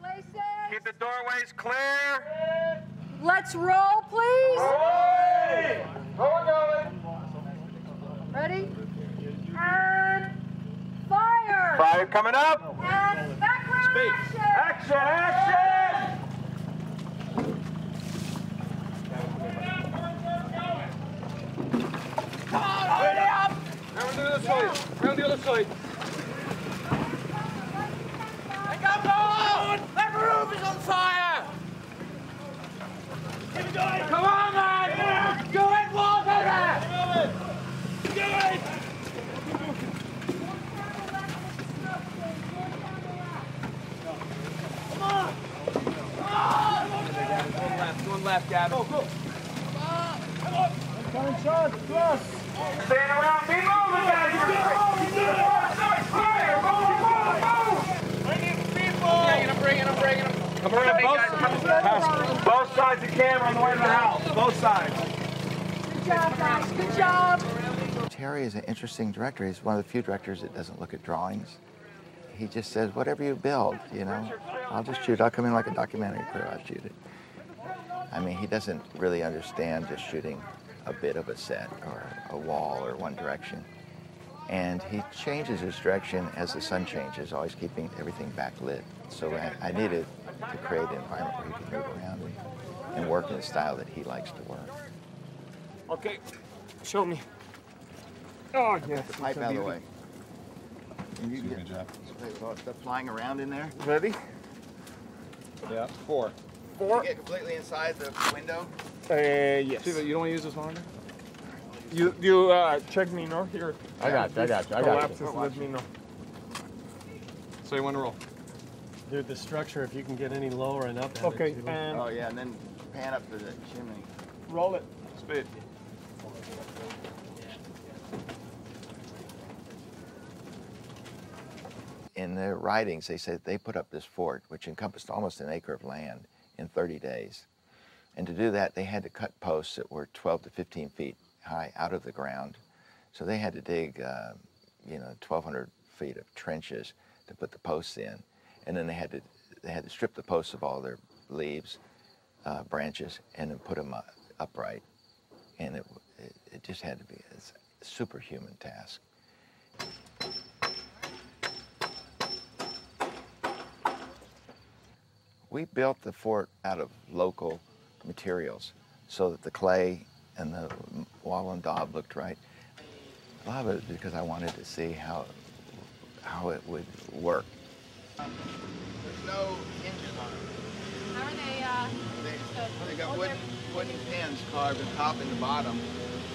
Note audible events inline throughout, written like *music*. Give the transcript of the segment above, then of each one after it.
Places. Keep the doorways clear. Let's roll, please. Rolling. Rolling, going. Ready? And fire. Fire coming up. And background Speed. action. Action, action. Round the other side. Round the other side. That roof is on fire! Keep going. Come on, man. Do it, Walter! Do it! One left, one left, Gavin. Go, go. Come on! Come on! Come on, Sean! Stand around, be moving, guys. Fire, move, move, move. I need people. Bringing him, bringing him, bringing him. Come around, both, both sides of the camera on the way to the house. Both sides. Good job, guys. Good job. Terry is an interesting director. He's one of the few directors that doesn't look at drawings. He just says, whatever you build, you know, I'll just shoot. I'll come in like a documentary crew. I'll shoot it. I mean, he doesn't really understand just shooting a bit of a set or a wall or one direction. And he changes his direction as the sun changes, always keeping everything backlit. So I, I needed to create an environment where he could move around and, and work in the style that he likes to work. Okay, show me. Oh, yes. The pipe out of the way. And you get stuff flying around in there. Ready? Yeah, four. You get completely inside the window. Uh, yes. Steve, you don't want to use this monitor? You you uh, check me, no? Here. I got you, I got you, I got you. Collapses, let me know. So you want to roll? Dude, the structure, if you can get any lower and up. at it, Okay, and Oh yeah, and then pan up to the chimney. roll it. Speed. In their writings, they said they put up this fort, which encompassed almost an acre of land, in 30 days. And to do that, they had to cut posts that were 12 to 15 feet high out of the ground. So they had to dig, uh, you know, 1,200 feet of trenches to put the posts in, and then they had to they had to strip the posts of all their leaves, uh, branches, and then put them uh, upright. And it, it it just had to be a superhuman task. We built the fort out of local materials so that the clay and the wattle and daub looked right. A lot of it because I wanted to see how how it would work. There's no hinges on them. How are they, uh, They, they got wooden, wooden pins carved in the top and the bottom.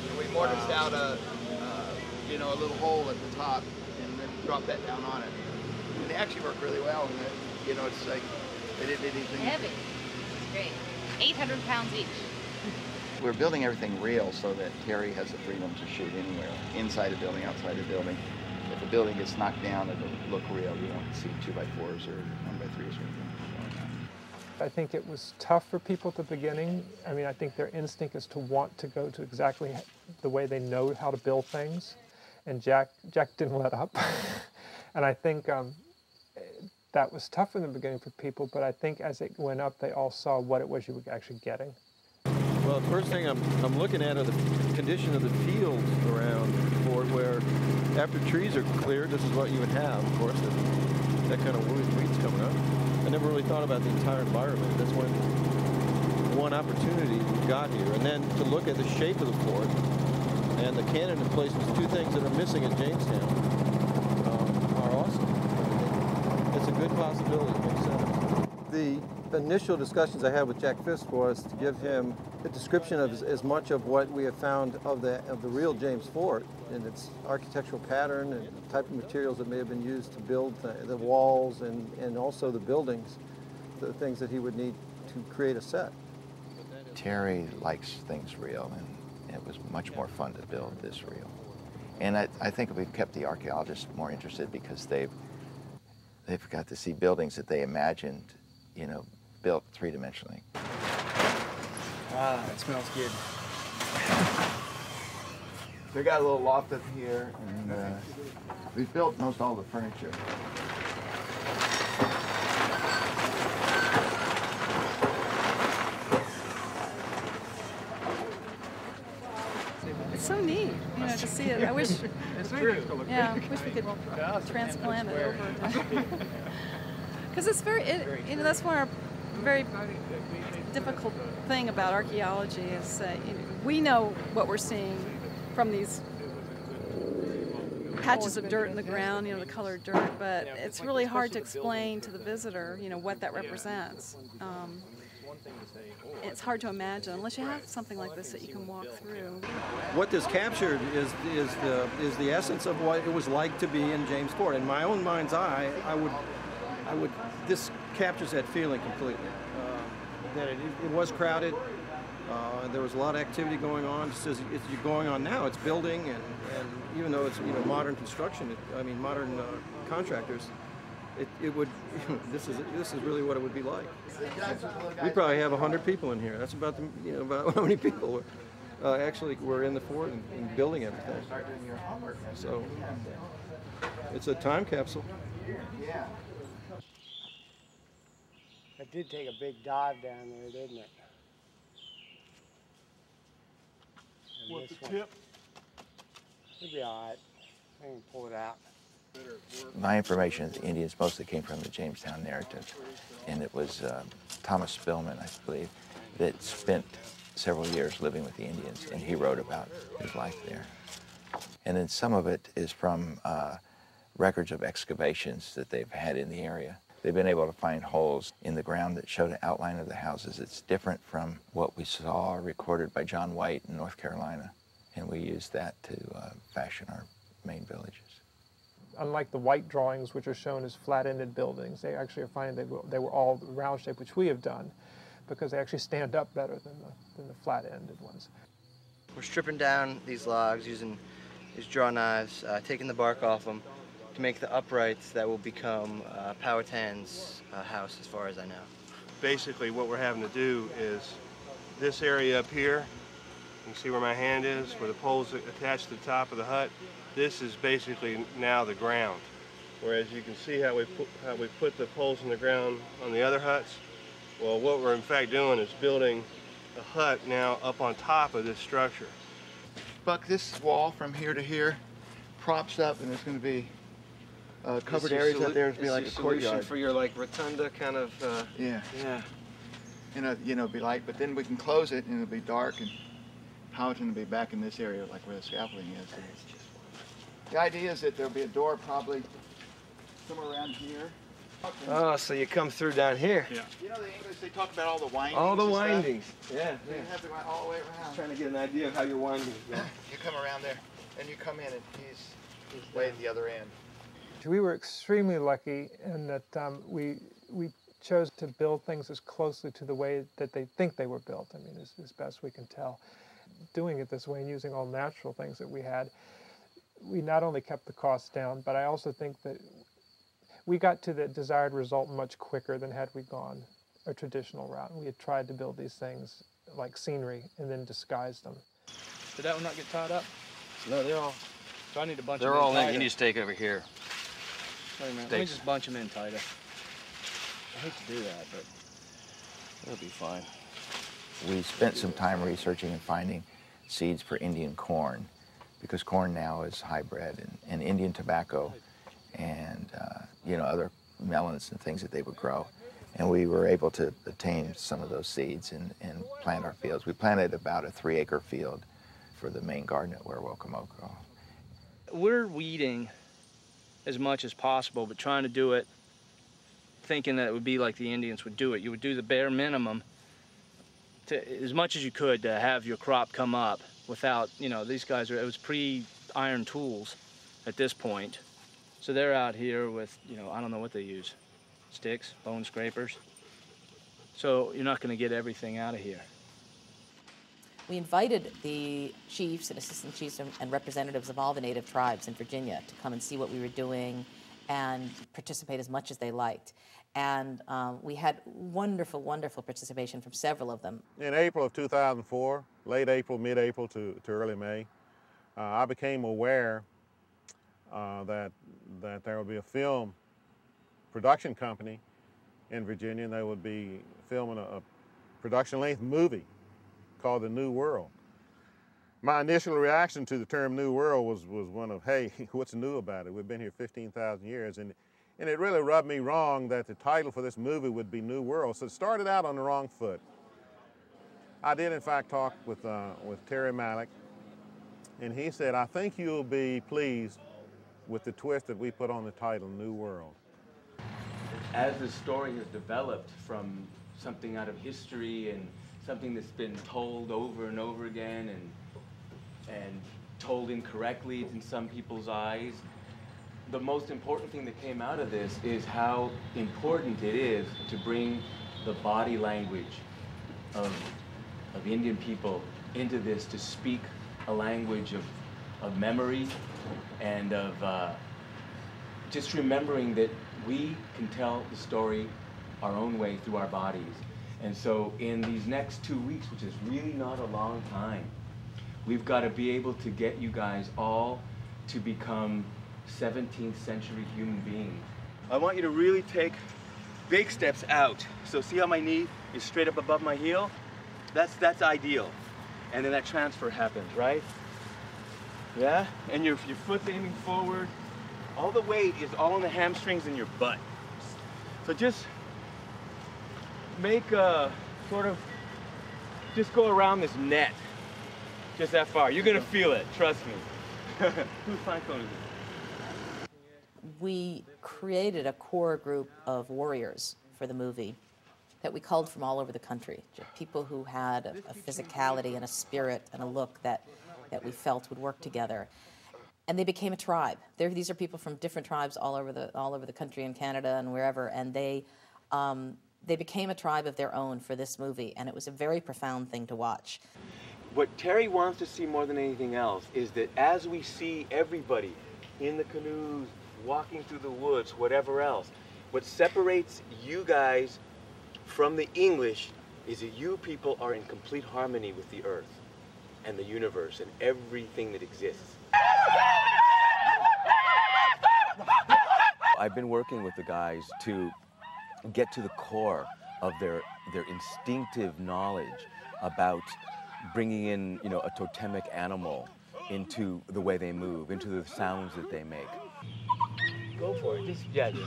And we mortised out a, uh, you know, a little hole at the top and then dropped that down on it. And they actually work really well. And it, you know, it's like they didn't need anything. heavy? It's great. 800 pounds each. We're building everything real so that Terry has the freedom to shoot anywhere, inside a building, outside a building. If a building gets knocked down, it'll look real. You don't see two by fours or one by threes or anything. I think it was tough for people at the beginning. I mean, I think their instinct is to want to go to exactly the way they know how to build things, and Jack Jack didn't let up. *laughs* and I think um, that was tough in the beginning for people. But I think as it went up, they all saw what it was you were actually getting. Well, the first thing I'm, I'm looking at are the condition of the fields around the fort where after trees are cleared, this is what you would have, of course, that, that kind of weed, weeds coming up. I never really thought about the entire environment. That's one, one opportunity we got here. And then to look at the shape of the fort and the cannon in place was two things that are missing at Jamestown um, are awesome. It's a good possibility. The initial discussions I had with Jack Fisk was to give him a description of as, as much of what we have found of the of the real James Fort and its architectural pattern and type of materials that may have been used to build the, the walls and, and also the buildings, the things that he would need to create a set. Terry likes things real, and it was much more fun to build this real. And I, I think we've kept the archaeologists more interested because they've they've got to see buildings that they imagined, you know, built three dimensionally. Ah, it smells good. they got a little loft up here, and uh, we built most all the furniture. It's so neat, you know, to see it. I wish. it's true. Yeah, I wish we could transplant it over. *laughs* Because it's very, it, you know, that's one of our very difficult thing about archaeology is that you know, we know what we're seeing from these patches of dirt in the ground, you know, the colored dirt, but it's really hard to explain to the visitor, you know, what that represents. Um, it's hard to imagine unless you have something like this that you can walk through. What this captured is is the is the essence of what it was like to be in James Fort. In my own mind's eye, I would I would this captures that feeling completely. Uh, that it, it was crowded. Uh, there was a lot of activity going on, just as it's going on now. It's building, and, and even though it's you know modern construction, it, I mean modern uh, contractors, it, it would *laughs* this is this is really what it would be like. We probably have hundred people in here. That's about the you know about *laughs* how many people were, uh, actually were in the fort and, and building everything. So it's a time capsule. It did take a big dive down there, didn't it? And With this the one- tip? It'll be all right. I can pull it out. My information, the Indians mostly came from the Jamestown narrative, and it was uh, Thomas Spillman, I believe, that spent several years living with the Indians, and he wrote about his life there. And then some of it is from uh, records of excavations that they've had in the area. They've been able to find holes in the ground that show the outline of the houses. It's different from what we saw recorded by John White in North Carolina, and we use that to uh, fashion our main villages. Unlike the white drawings, which are shown as flat-ended buildings, they actually are finding they were, they were all round shape, which we have done, because they actually stand up better than the, than the flat-ended ones. We're stripping down these logs using these draw knives, uh, taking the bark off them to make the uprights that will become uh, Powhatan's uh, house, as far as I know. Basically, what we're having to do is this area up here, you can see where my hand is, where the poles are attached to the top of the hut. This is basically now the ground. Whereas you can see how we put, how we put the poles in the ground on the other huts. Well, what we're in fact doing is building a hut now up on top of this structure. Buck, this wall from here to here props up and there's going to be uh, covered Is your areas out there to be like a solution courtyard. for your like rotunda kind of. Uh, Yeah. Yeah. You know, you know, be light, but then we can close it and it'll be dark and Powhatan will be back in this area like where the scaffolding is. The idea is that there'll be a door probably somewhere around here. Oh, so you come through down here. Yeah. You know the English, they talk about all the windings. All the and stuff? windings. Yeah. You have to go all the way around. Trying to get an idea of how your windings go. You come around there and you come in and he's, he's way at the other end. We were extremely lucky in that um, we we chose to build things as closely to the way that they think they were built. I mean, as, as best we can tell. Doing it this way and using all natural things that we had, we not only kept the costs down, but I also think that we got to the desired result much quicker than had we gone a traditional route. We had tried to build these things like scenery and then disguise them. Did that one not get tied up? No, they're all. So I need a bunch They're of all in. You need to stake over here. Wait a minute. Let me just bunch them in tighter. I hate to do that, but It'll be fine. We spent some time researching and finding seeds for Indian corn because corn now is hybrid and, and Indian tobacco and uh, you know other melons and things that they would grow. And we were able to obtain some of those seeds and, and plant our fields. We planted about a three acre field for the main garden at Werowocomoco. we're weeding as much as possible, but trying to do it thinking that it would be like the Indians would do it. You would do the bare minimum to as much as you could to have your crop come up without, you know, these guys are it was pre-iron tools at this point. So they're out here with, you know, I don't know what they use. Sticks, bone scrapers. So you're not going to get everything out of here. We invited the chiefs and assistant chiefs and- representatives of all the native tribes in Virginia to come and see what we were doing and participate as much as they liked. And um, we had wonderful, wonderful participation from several of them. In April of 2004, late April, mid-April to, to early May, uh, I became aware uh, that, that there would be a film production company in Virginia and they would be filming a, a production-length movie called The New World. my initial reaction to the term New World was, was one of, hey, *laughs* what's new about it? We've been here 15,000 years. And, and it really rubbed me wrong that the title for this movie would be New World. So it started out on the wrong foot. I did, in fact, talk with, uh, with Terry Malick, and he said, I think you'll be pleased with the twist that we put on the title, New World. As the story has developed from something out of history and something that's been told over and over again and and told incorrectly in some people's eyes. The most important thing that came out of this is how important it is to bring the body language of, of Indian people into this to speak a language of, of memory and of uh, just remembering that we can tell the story our own way through our bodies. And so in these next two weeks, which is really not a long time, we've got to be able to get you guys all to become 17th century human beings. I want you to really take big steps out. So see how my knee is straight up above my heel? That's, that's ideal. And then that transfer happens, right? Yeah? And your, your foot's aiming forward. All the weight is all in the hamstrings and your butt. So just make a sort of, just go around this net. Just that far. You're gonna feel it, trust me. *laughs* Who's fine coning we created a core group of warriors for the movie that we called from all over the country. People who had a, a, physicality and a spirit and a look that, that we felt would work together. And they became a tribe. They're, these are people from different tribes all over the, all over the country in Canada and wherever. And they, um, they became a tribe of their own for this movie. And it was a very profound thing to watch. What Terry wants to see more than anything else is that as we see everybody in the canoes, walking through the woods, whatever else. What separates you guys from the English is that you people are in complete harmony with the earth and the universe and everything that exists. I've been working with the guys to get to the core of their their instinctive knowledge about bringing in, you know, a totemic animal into the way they move, into the sounds that they make. Go for it. Just yeah, dude.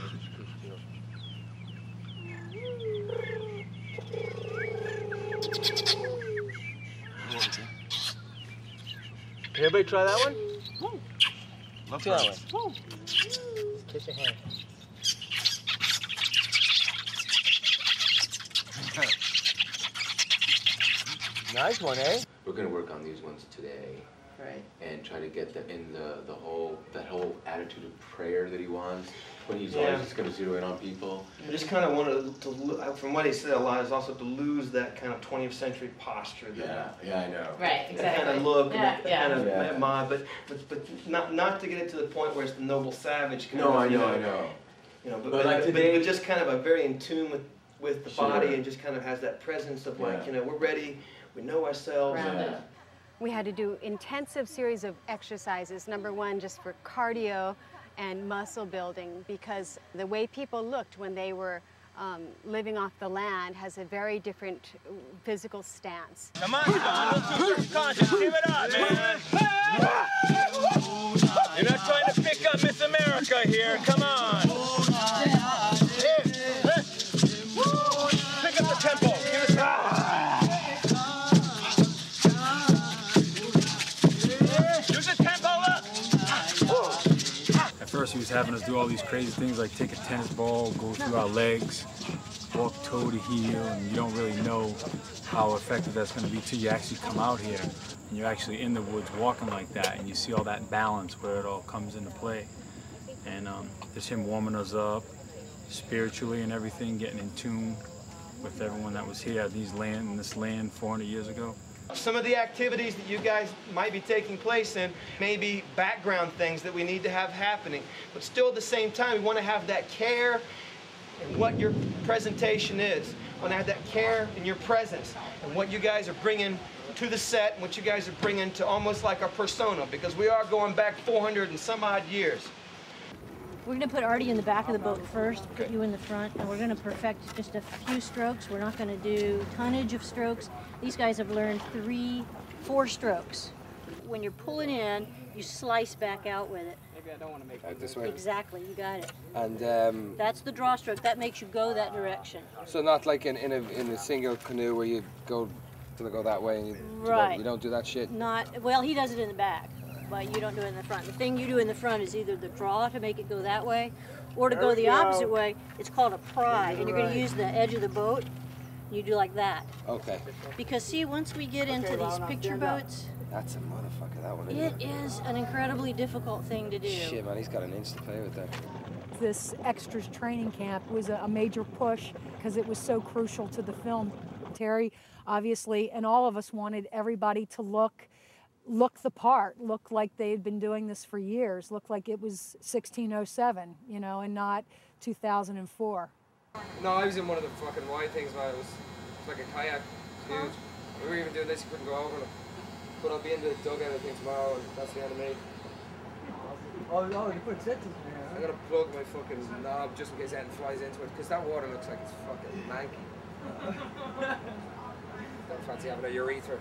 Can everybody try that one? Love that one. Kiss your hand. *laughs* nice one, eh? We're gonna work on these ones today. Right. And try to get them in the, the whole, that whole attitude of prayer that he wants, when he's Yeah. always just gonna zero in on people. I just kind of wanted to, lo- uh, from what he said a lot, is also to lose that kind of 20th century posture. That, Yeah, yeah, I know. Right, exactly. That kind exactly. of look, Yeah, and that yeah. kind of Yeah. mod, but, but, but not, not to get it to the point where it's the noble savage kind No, of. I you know, I know. You know, but, But but, like but, today- but just kind of a very in tune with, with the Sure. body and just kind of has that presence of like, Yeah. you know, we're ready, we know ourselves. Grounded. We had to do intensive series of exercises. Number one, just for cardio and muscle building, because the way people looked when they were um, living off the land has a very different uh, physical stance. Come on, come on, a little conscious. Give it up, man. You're not trying to pick up Miss America here. Come on. Was having us do all these crazy things like take a tennis ball, go through our legs, walk toe to heel, and you don't really know how effective that's going to be till you actually come out here and you're actually in the woods walking like that, and you see all that balance where it all comes into play. And um, just him warming us up spiritually and everything, getting in tune with everyone that was here at these land in this land 400 years ago. Some of the activities that you guys might be taking place in may be background things that we need to have happening. But still at the same time, we want to have that care in what your presentation is. We want to have that care in your presence and what you guys are bringing to the set and what you guys are bringing to almost like our persona because we are going back 400 and some odd years. We're going to put Artie in the back of the boat first, put you in the front, and we're going to perfect just a few strokes. We're not going to do tonnage of strokes. These guys have learned three, four strokes. when you're pulling in, you slice back out with it. Maybe I don't want to make it this way. Exactly, you got it. And um, That's the draw stroke. That makes you go that direction. so not like in, in a in a single canoe where you go to go that way and you, Right. you don't do that shit. Not well. He does it in the back, but you don't do it in the front. The thing you do in the front is either the draw to make it go that way, or to There go the go. opposite way. It's called a pry, and you're going to use the edge of the boat. You do like that Okay. because see, once we get Okay, into well, these picture boats, That's a motherfucker. That one. it Isn't is an incredibly difficult thing to do. Shit, man, he's got an inch to play with there. This extras training camp was a, a major push because it was so crucial to the film. Terry, obviously, and all of us wanted everybody to look look the part, look like they had been doing this for years, look like it was 1607, you know, and not 2004. No, I was in one of the fucking wide things, man. It was, it was like a kayak, huge. Uh-huh. We were even doing this, you couldn't go over it. But I'll be in the dugout, I think, tomorrow, and that's the end of me. Oh, no, you put sets in there. I'm gonna plug my fucking knob just in case anything flies into it, because that water looks like it's fucking manky. *laughs* Don't fancy having a urethra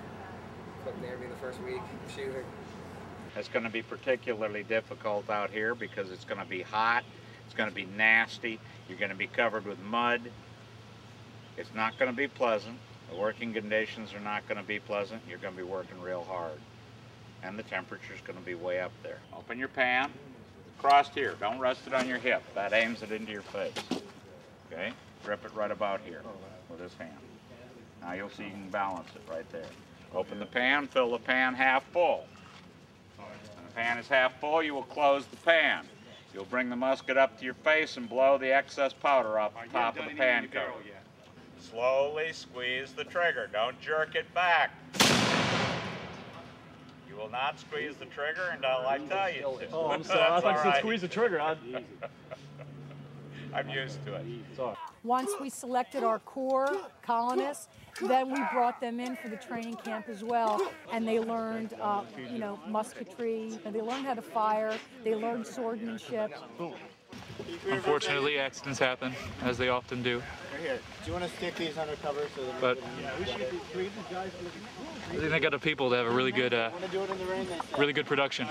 the first week. It's going to be particularly difficult out here because it's going to be hot, it's going to be nasty, you're going to be covered with mud. It's not going to be pleasant. The working conditions are not going to be pleasant. You're going to be working real hard. And the temperature's going to be way up there. Open your pan, crossed here. Don't rest it on your hip. That aims it into your face. Okay? Grip it right about here with this hand. Now you'll see you can balance it right there. Open the pan, fill the pan half full. When the pan is half full, you will close the pan. You'll bring the musket up to your face and blow the excess powder off the top of the pan cover. Slowly squeeze the trigger. Don't jerk it back. You will not squeeze the trigger until I tell you to. Oh, I'm sorry. I That's thought you all said right. squeeze the trigger. *laughs* *laughs* I'd... I'm used to it. Once we selected our core colonists, then we brought them in for the training camp as well, and they learned, uh, you know, musketry. And they learned how to fire. They learned swordmanship. Unfortunately, accidents happen, as they often do. Right here. Do you want to stick these under cover so that But- yeah, we should be I think they got the people to have a really good, uh, Want to do it in the rain? They say. really good production.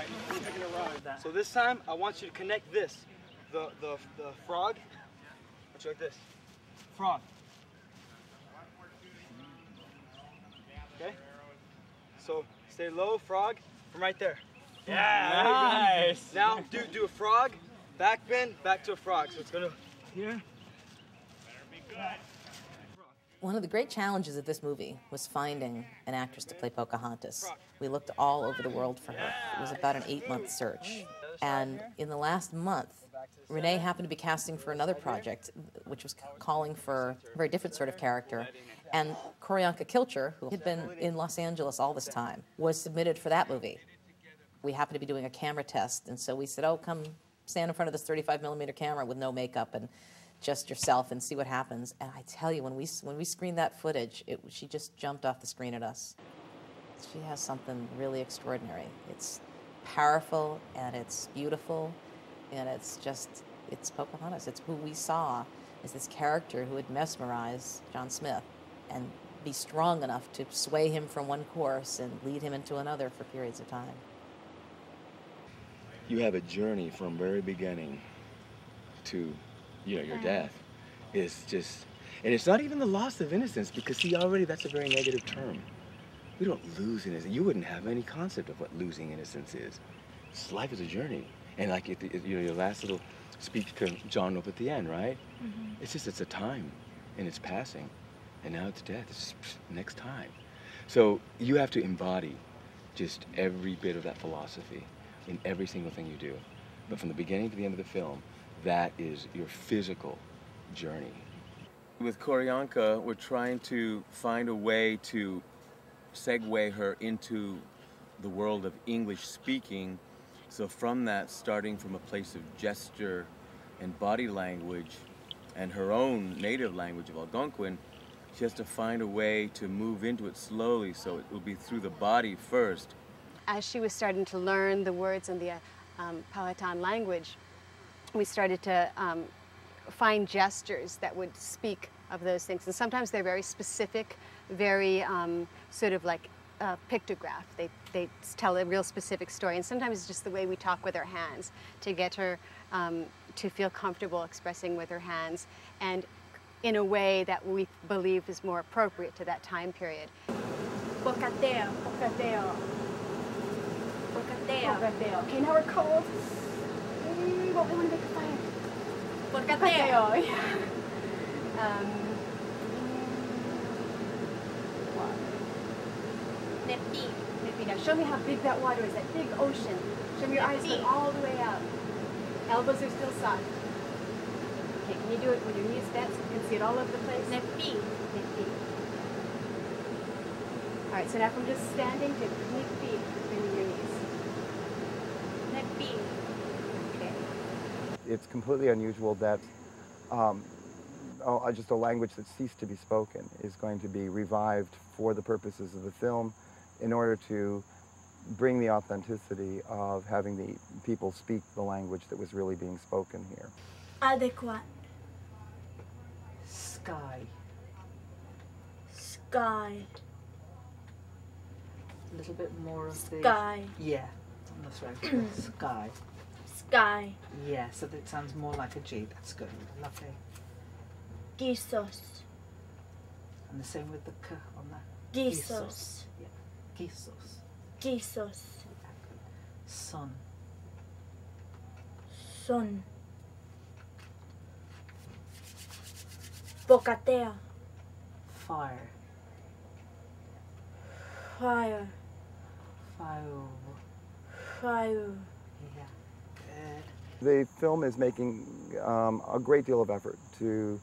So this time, I want you to connect this, the the the frog. Watch like this, frog. Okay. So stay low, frog, from right there. Yeah, nice. Now do do a frog, back bend, back to a frog. So it's gonna here. One of the great challenges of this movie was finding an actress to play Pocahontas. We looked all over the world for her. It was about an eight month search. And in the last month, Renee happened to be casting for another project, which was calling for a very different sort of character. And Q'orianka Kilcher, who had been in Los Angeles all this time, was submitted for that movie. We happened to be doing a camera test, and so we said, Oh, come stand in front of this 35 millimeter camera with no makeup and just yourself and see what happens. And I tell you, when we when we screened that footage, it, she just jumped off the screen at us. She has something really extraordinary. It's powerful and it's beautiful, and it's just it's Pocahontas. It's who we saw as this character who would mesmerize John Smith and be strong enough to sway him from one course and lead him into another for periods of time. you have a journey from very beginning to you know your death. It's just and it's not even the loss of innocence because see already that's a very negative term. We don't lose innocence. You wouldn't have any concept of what losing innocence is. It's- life is a journey and like at the, you know your last little speech to john up at the end right? Mm-hmm. It's just it's a time and it's passing. And now it's death. It's next time. So you have to embody just every bit of that philosophy in every single thing you do. But from the beginning to the end of the film that is your physical journey. With Q'orianka, we're trying to find a way to segue her into the world of English speaking. So, from that, starting from a place of gesture and body language and her own native language of Algonquin, she has to find a way to move into it slowly. So, it will be through the body first. As she was starting to learn the words in the um, Powhatan language, we started to um, find gestures that would speak of those things. And sometimes they're very specific, very um, sort of like a pictograph. They, they tell a real specific story, and sometimes it's just the way we talk with our hands to get her um, to feel comfortable expressing with her hands, and in a way that we believe is more appropriate to that time period. Pocateo. Pocateo. Pocateo. Pocateo. Okay, now we're cold. Mm, What we want to make a fire. Pocateo. *laughs* Um, Nepi. Nepi. Now show me how big that water is, that big ocean. Show me your eyes Nepi. go all the way up. Elbows are still soft. Okay, can you do it with your knees bent so you can see it all over the place? Nepi. Nepi. All right, so now from just standing to nepi, bending your knees. Nepi. Okay. It's completely unusual that um, oh, just a language that ceased to be spoken is going to be revived for the purposes of the film in order to bring the authenticity of having the people speak the language that was really being spoken here. Adequate. Sky. Sky. A little bit more of the. Sky. Yeah, on the throat. Sky. Sky. Yeah, so that it sounds more like a G. That's good. Lovely. Gisos. And the same with the K on that. Gisos. Yeah. Gisos. Gisos. Sun. Son. Pocateo. Fire. Fire. Fire. Fire. Yeah. Good. The film is making um, a great deal of effort to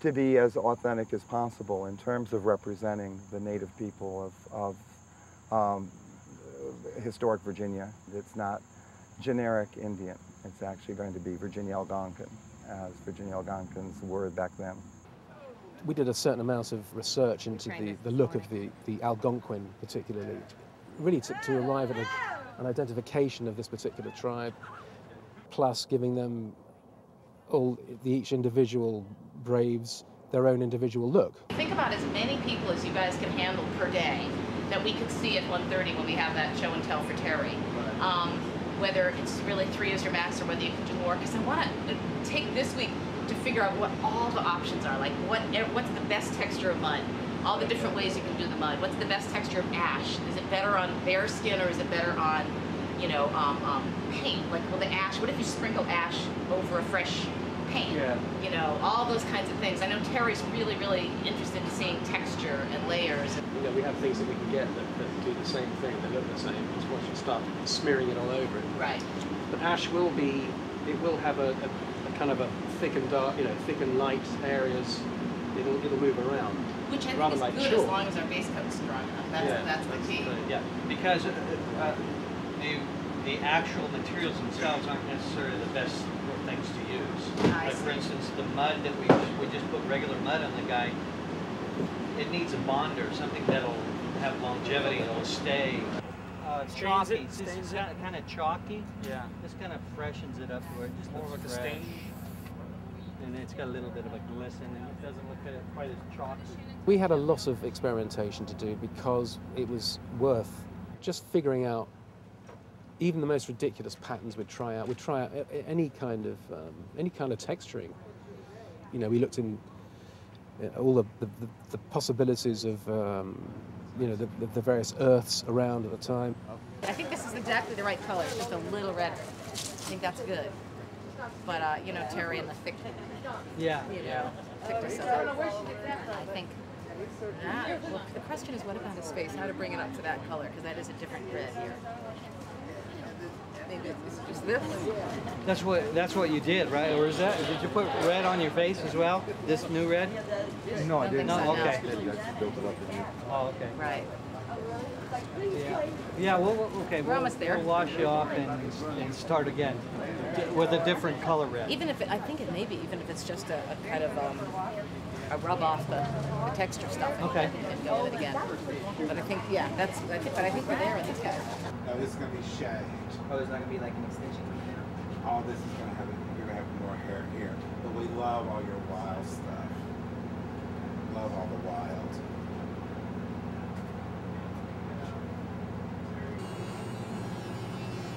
to be as authentic as possible in terms of representing the native people of, of um, historic Virginia. It's not generic Indian. It's actually going to be Virginia Algonquin, as Virginia Algonquin's were back then. We did a certain amount of research into the, the look of the, the Algonquin particularly, really to, to arrive at a, an identification of this particular tribe, plus giving them all the each individual braves their own individual look. Think about as many people as you guys can handle per day that we could see at 1.30 when we have that show and tell for Terry. Um, whether it's really three is your max or whether you can do more, because I want to take this week to figure out what all the options are. Like what what's the best texture of mud? All the different ways you can do the mud. What's the best texture of ash? Is it better on bare skin or is it better on, you know, um, um, paint? Like, well, the ash. What if sprinkle ash over a fresh paint? Yeah. You know, all those kinds of things. I know Terry's really, really interested in seeing texture and layers. You know, we have things that we can get that, that do the same thing, that look the same. Just once you start smearing it all over it. Right. But ash will be, it will have a, a, a kind of a thick and dark, you know, thick and light areas. It'll, it'll move around. Which I think Rather is like good chalk. as long as our base coat's strong enough. That's, Yeah, that's the key. Yeah, because uh, uh, the, the actual materials themselves aren't necessarily the best things to use. I Like for instance, the mud that we, we just put regular mud on the guy, it needs a bonder, something that'll have longevity, and it'll stay. Uh, Stains chalky, it, this stains is it. kind of chalky. Yeah. This kind of freshens it up where it just More looks like a fresh. stain. And it's got a little bit of a glisten and it doesn't look uh, quite as chalky. We had a lot of experimentation to do because it was worth just figuring out even the most ridiculous patterns we'd try out. We'd try out a- a- any kind of um, any kind of texturing. You know, we looked in uh, all the, the, the, the possibilities of um, you know the, the, the various earths around at the time. I think this is exactly the right color, it's just a little redder. I think that's good. But, uh, you know, Terry and the thick, Yeah. you know, thickness of it. I think, ah, well, the question is what about his space? How to bring it up to that color, because that is a different red here. Maybe it's just this. That's what that's what you did, right? Or is that did you put red on your face as well? This new red? No, I didn't. No, so, okay. Oh, okay. Right. Yeah. Yeah. Well, we'll- okay. We're we'll, almost there. We'll wash you off and, and start again with a different color red. Even if, it, I think it may be, even if it's just a, a kind of, um, a rub off the, the texture stuff. and- Okay. And go with it again. But I think, yeah, that's, I think, but I think we're there with this guy. No, this is gonna be shaved. Oh, there's not gonna be like an extension coming out. All this is gonna have you're gonna have more hair here, but we love all your wild stuff. Love all the wild.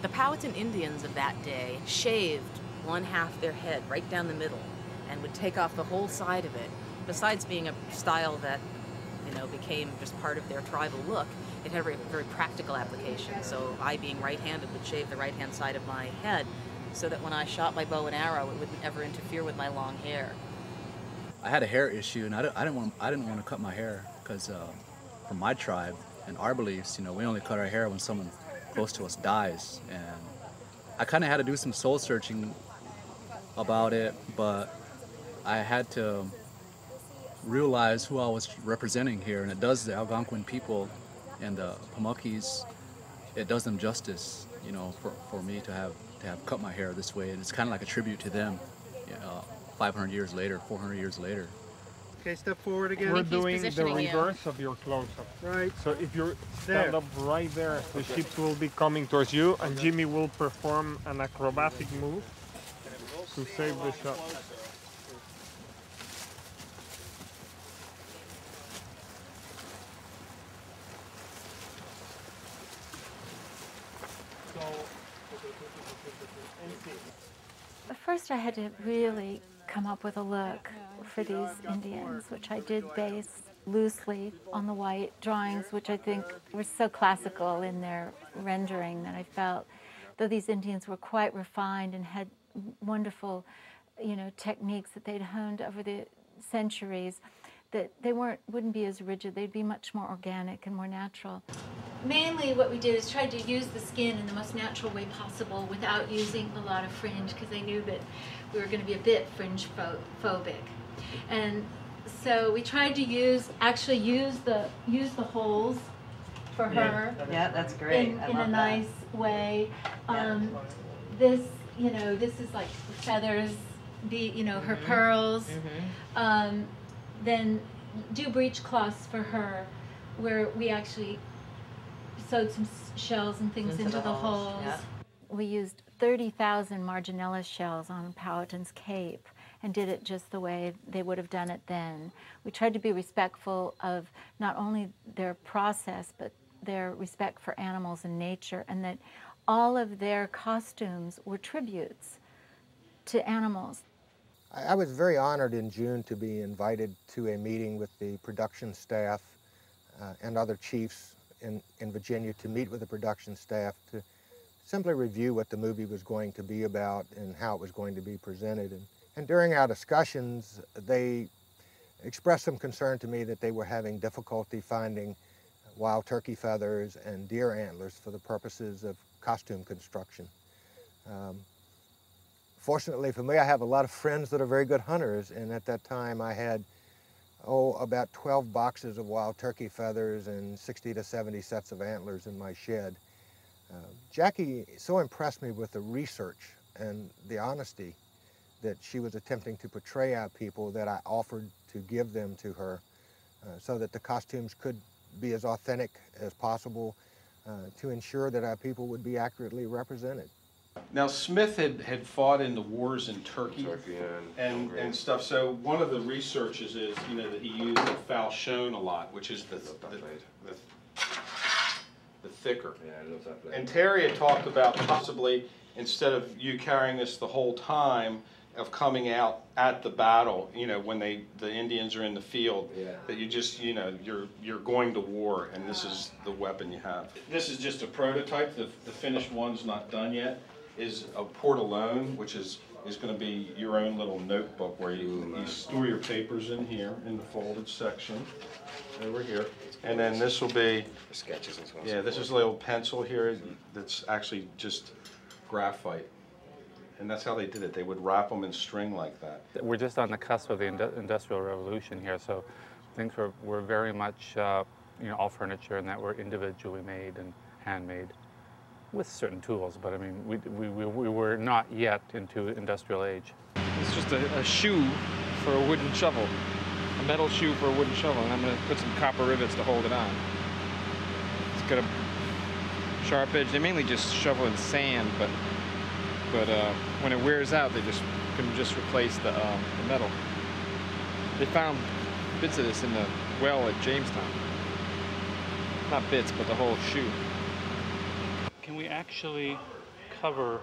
The Powhatan Indians of that day shaved one half their head right down the middle and would take off the whole side of it. Besides being a style that, you know, became just part of their tribal look, it had a very, very practical application. So I, being right-handed, would shave the right-hand side of my head so that when I shot my bow and arrow, it wouldn't ever interfere with my long hair. I had a hair issue, and I didn't, I didn't want I didn't want to cut my hair because uh, from my tribe and our beliefs, you know, we only cut our hair when someone close to us dies, and I kind of had to do some soul searching about it, but I had to realize who I was representing here, and it does the Algonquin people and the Pamunkeys, it does them justice, you know, for, for me to have to have cut my hair this way, and it's kind of like a tribute to them, you know, 500 years later, 400 years later. Okay, step forward again. We're doing the reverse of your close-up. Right. So if you There. stand up right there, the ships will be coming towards you, and Jimmy will perform an acrobatic move to save the shot. At first, I had to really come up with a look for these Indians, which I did base loosely on the white drawings, which I think were so classical in their rendering that I felt, though these Indians were quite refined and had wonderful, you know, techniques that they'd honed over the centuries, that they weren't wouldn't be as rigid. They'd be much more organic and more natural. Mainly what we did is tried to use the skin in the most natural way possible without using a lot of fringe because I knew that we were going to be a bit fringe phobic. And so we tried to use actually use the use the holes for Yeah. her. Yeah, that's great. In, I in a that. nice way. Um, this, you know, this is like feathers, be you know, her Mhm. pearls. Mhm. Um, then do breech cloths for her, where we actually sewed some shells and things Into into, the the, holes, holes. yeah. We used 30,000 Marginella shells on Powhatan's Cape and did it just the way they would have done it then. We tried to be respectful of not only their process, but their respect for animals and nature, and that all of their costumes were tributes to animals. I was very honored in June to be invited to a meeting with the production staff uh, and other chiefs in, in Virginia to meet with the production staff to simply review what the movie was going to be about and how it was going to be presented. And, and during our discussions, they expressed some concern to me that they were having difficulty finding wild turkey feathers and deer antlers for the purposes of costume construction. Um, Fortunately for me, I have a lot of friends that are very good hunters, and at that time I had, oh, about 12 boxes of wild turkey feathers and 60 to 70 sets of antlers in my shed. Uh, Jackie so impressed me with the research and the honesty that she was attempting to portray our people that I offered to give them to her uh, so that the costumes could be as authentic as possible uh, to ensure that our people would be accurately represented. Now Smith had, had fought in the wars in Turkey, and, and stuff. So one of the researches is you know that he used the falchion a lot, which is the the, the, the thicker. Yeah, I love that blade. And Terry had talked about possibly instead of you carrying this the whole time, of coming out at the battle. You know when they the Indians are in the field, Yeah. that you just you know you're you're going to war, and this is the weapon you have. This is just a prototype. The the finished one's not done yet. Is a portalone, which is is going to be your own little notebook where you, you store your papers in here in the folded section over here. And then this will be sketches and so on. yeah, this is a little pencil here that's actually just graphite. And that's how they did it. They would wrap them in string like that. We're just on the cusp of the indu- industrial revolution here, so things were, were very much, uh, you know, all furniture and that were individually made and handmade with certain tools. But I mean, we, we, we, we were not yet into industrial age. It's just a, a shoe for a wooden shovel, a metal shoe for a wooden shovel, and I'm going to put some copper rivets to hold it on. It's got a sharp edge. They mainly just shovel in sand, but but uh, when it wears out, they just can just replace the, um, the metal. They found bits of this in the well at Jamestown. Not bits, but the whole shoe. Can we actually cover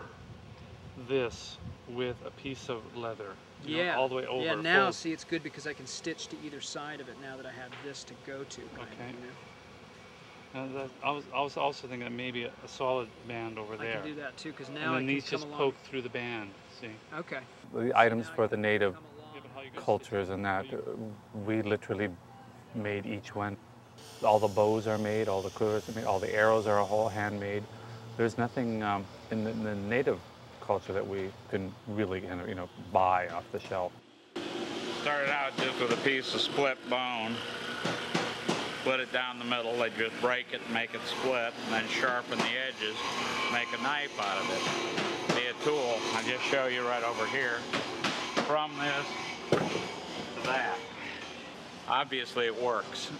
this with a piece of leather. you know, Yeah. all the way over. Yeah, now fold- see it's good because I can stitch to either side of it now that I have this to go to. Kind Okay. Of, you know? That, I was I was also thinking that maybe a, a solid band over there. I there. can do that too because and now then I can these come just along. poke through the band. See. Okay. The items for the native cultures and that uh, we literally made each one. All the bows are made, all the quivers are made, all the arrows are all handmade. There's nothing um, in, the, in the native culture that we can really kind of you know buy off the shelf. Started out just with a piece of split bone. Split it down the middle. They just break it, and make it split, and then sharpen the edges, make a knife out of it. Be a tool. I just show you right over here. From this to that. Obviously it works.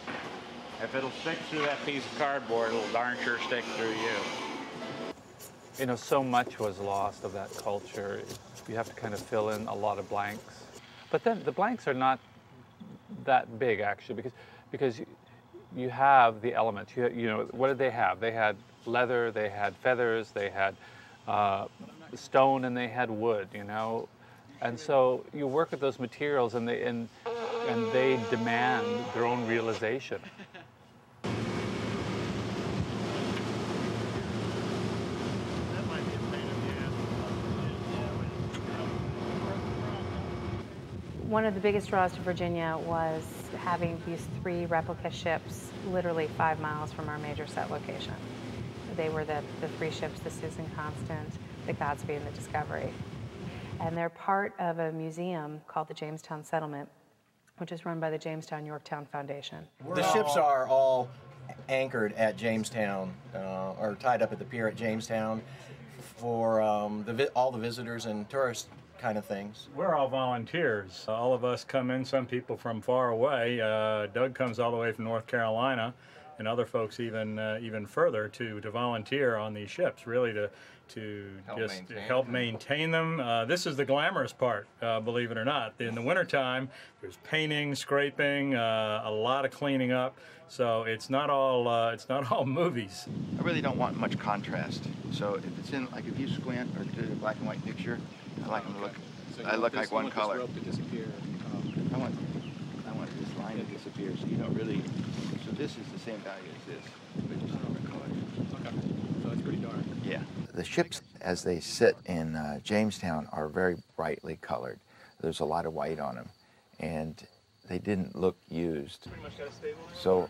If it'll stick through that piece of cardboard, it'll darn sure stick through you. You know, so much was lost of that culture. You have to kind of fill in a lot of blanks. But then the blanks are not that big actually because because you, have the elements. You, you know, what did they have? They had leather, they had feathers, they had uh, stone, and they had wood. You know, and so you work with those materials, and they and and they demand their own realization. One of the biggest draws to Virginia was having these three replica ships literally five miles from our major set location. They were the, the three ships, the Susan Constant, the Godspeed, and the Discovery. And they're part of a museum called the Jamestown Settlement, which is run by the Jamestown Yorktown Foundation. The ships are all anchored at Jamestown, uh, or tied up at the pier at Jamestown for um, the vi- all the visitors and tourist kind of things. We're all volunteers. All of us come in, some people from far away. Uh, Doug comes all the way from North Carolina, and other folks even uh, even further to, to volunteer on these ships, really to to Help just maintain help maintain them. Uh, this is the glamorous part, uh, believe it or not. In the wintertime, there's painting, scraping, uh, a lot of cleaning up. So it's not all uh, it's not *laughs* all movies. I really don't want much contrast. So if it's in, like if you squint or do a black and white picture, I like them to look, I look like one color. to disappear. I want, I want this line to disappear so you don't really, so this is the same value as this, but just different color. Okay. So it's pretty dark. Yeah. The ships, as they sit in uh, Jamestown, are very brightly colored. There's a lot of white on them, and they didn't look used. So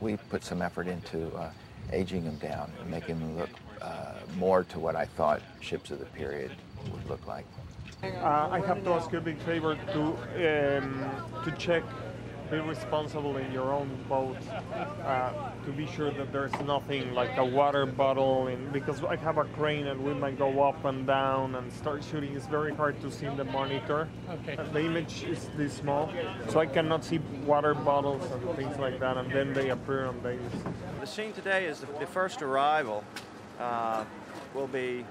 we put some effort into uh, aging them down and making them look uh, more to what I thought ships of the period would look like. Uh, I have to ask you a big favor to um, to check, be responsible in your own boat, uh, to be sure that there's nothing like a water bottle in because I have a crane and we might go up and down and start shooting. It's very hard to see in the monitor. Okay. Uh, the image is this small, so I cannot see water bottles and things like that, and then they appear on days. The scene today is the, the first arrival. Uh, we'll be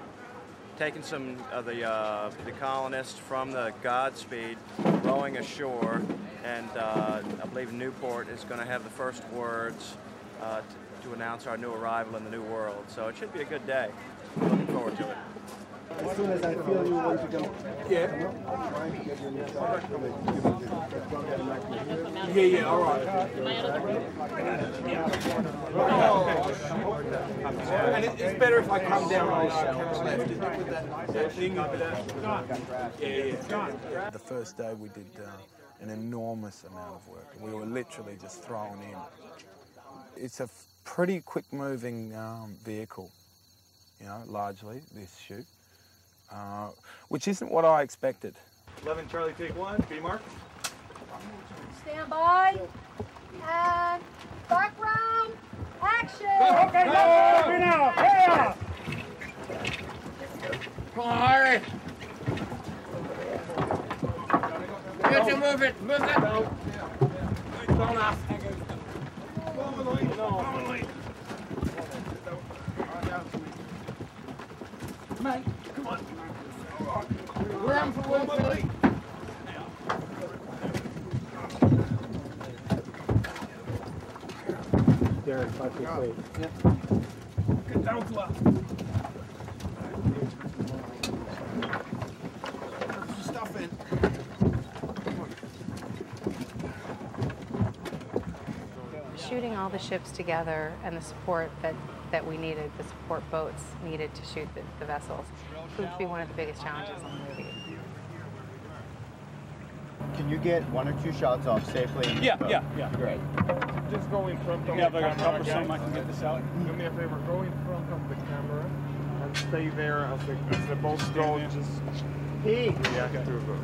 taking some of the, uh, the colonists from the Godspeed, rowing ashore, and uh, I believe Newport is going to have the first words uh, to, to announce our new arrival in the New World. So it should be a good day. Looking forward to it. As soon as I feel you want to go. Yeah. Yeah, yeah, all right. And it- it's better if I come down on the left. Isn't it, with that- that thing over there? Yeah, yeah. The first day we did uh, an enormous amount of work. We were literally just thrown in. It's a pretty quick moving um, vehicle, you know, largely, this shoot, uh, which isn't what I expected. 11 Charlie, take one. B mark. Stand by. And background. Action. Okay, go, go, go now. Yeah. Come on, Harry. Get you move it, move it. Don't Go now. Mate, Come. Come on. We're on for one, Billy. Derek, five feet away. Yep. Get down to us. Shooting all the ships together and the support that that we needed, the support boats needed to shoot the, the vessels, proved to be one of the biggest challenges on the movie. Can you get one or two shots off safely? Yeah, yeah, yeah. Great. Just go in front of Yeah, the if I got camera, cover some, guys. I can get this out. Do me a favor, go in front of the camera and stay there as the, as the boats go. Just Pete, react to the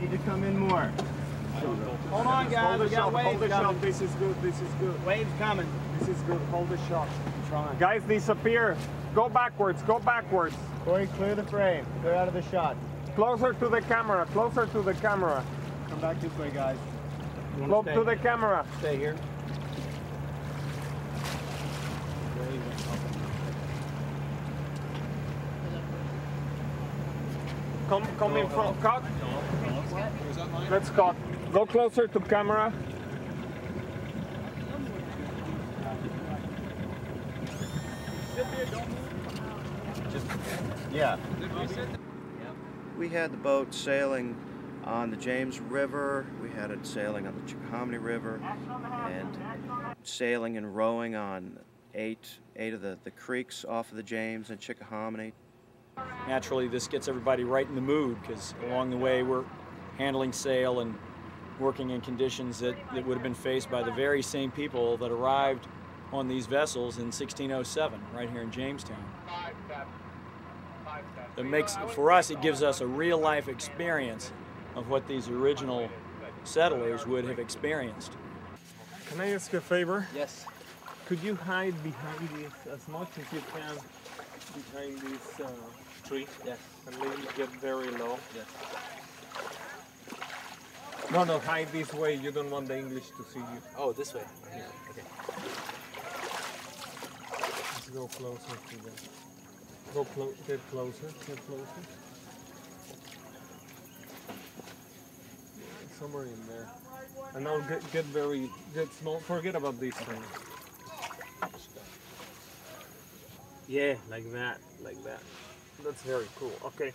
need to come in more. Hold on, guys, Hold the we got shot. waves Hold the shot. This is good. This is good. Waves coming. This is good. Hold the shot. trying. Guys, disappear. Go backwards. Go backwards. Corey, clear the frame. Clear out of the shot. Closer to the camera. Closer to the camera. Come back this way, guys. You wanna to the camera. Stay here. Come, come in front. Cut. Let's cut. Go closer to camera. Yeah. We had the boat sailing on the James River, we had it sailing on the Chickahominy River, and sailing and rowing on eight, eight of the, the creeks off of the James and Chickahominy. Naturally, this gets everybody right in the mood because along the way we're handling sail and working in conditions that, that would have been faced by the very same people that arrived on these vessels in 1607 right here in Jamestown. It makes, for us, it gives us a real life experience of what these original settlers would have experienced. Can I ask you a favor? Yes. Could you hide behind this as much as you can behind this uh, tree? Yes. And maybe get very low? Yes. No, no, hide this way. You don't want the English to see you. Oh, this way. Here. Okay. Let's go closer to the. Go clo- get closer. Get closer. Somewhere in there. And now get get very get small. Forget about this thing. Yeah, like that, like that. That's very cool. Okay.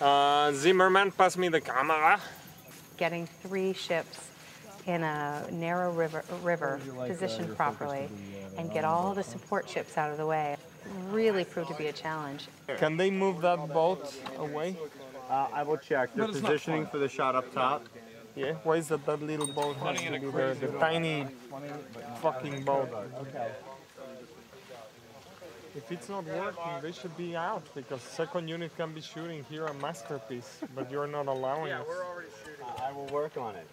Uh, Zimmerman, pass me the camera. Getting three ships in a narrow river, river positioned properly and get all the support ships out of the way really proved to be a challenge. Can they move that boat away? Uh, I will check. They're But positioning for the shot up top. Yeah, why is that that little boat has to be there? The tiny fucking boat. Okay. If it's not working, they should be out because second unit can be shooting here a masterpiece, but you're not allowing us. I will work on it.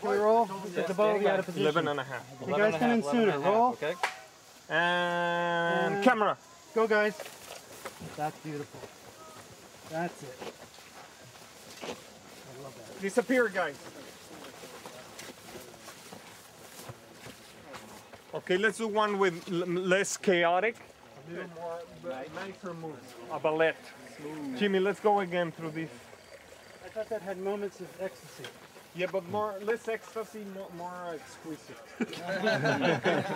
Can we roll? Get the boat out of position. 11 and a half. You guys come in sooner. Roll. Okay. And And- camera. Go, guys. That's beautiful. That's it. I love that. Disappear, guys. Okay, let's do one with l- less chaotic. A little more, but nicer moves. A ballet. Jimmy, let's go again through this. I thought that had moments of ecstasy. Yeah, but more less ecstasy, more, more exquisite.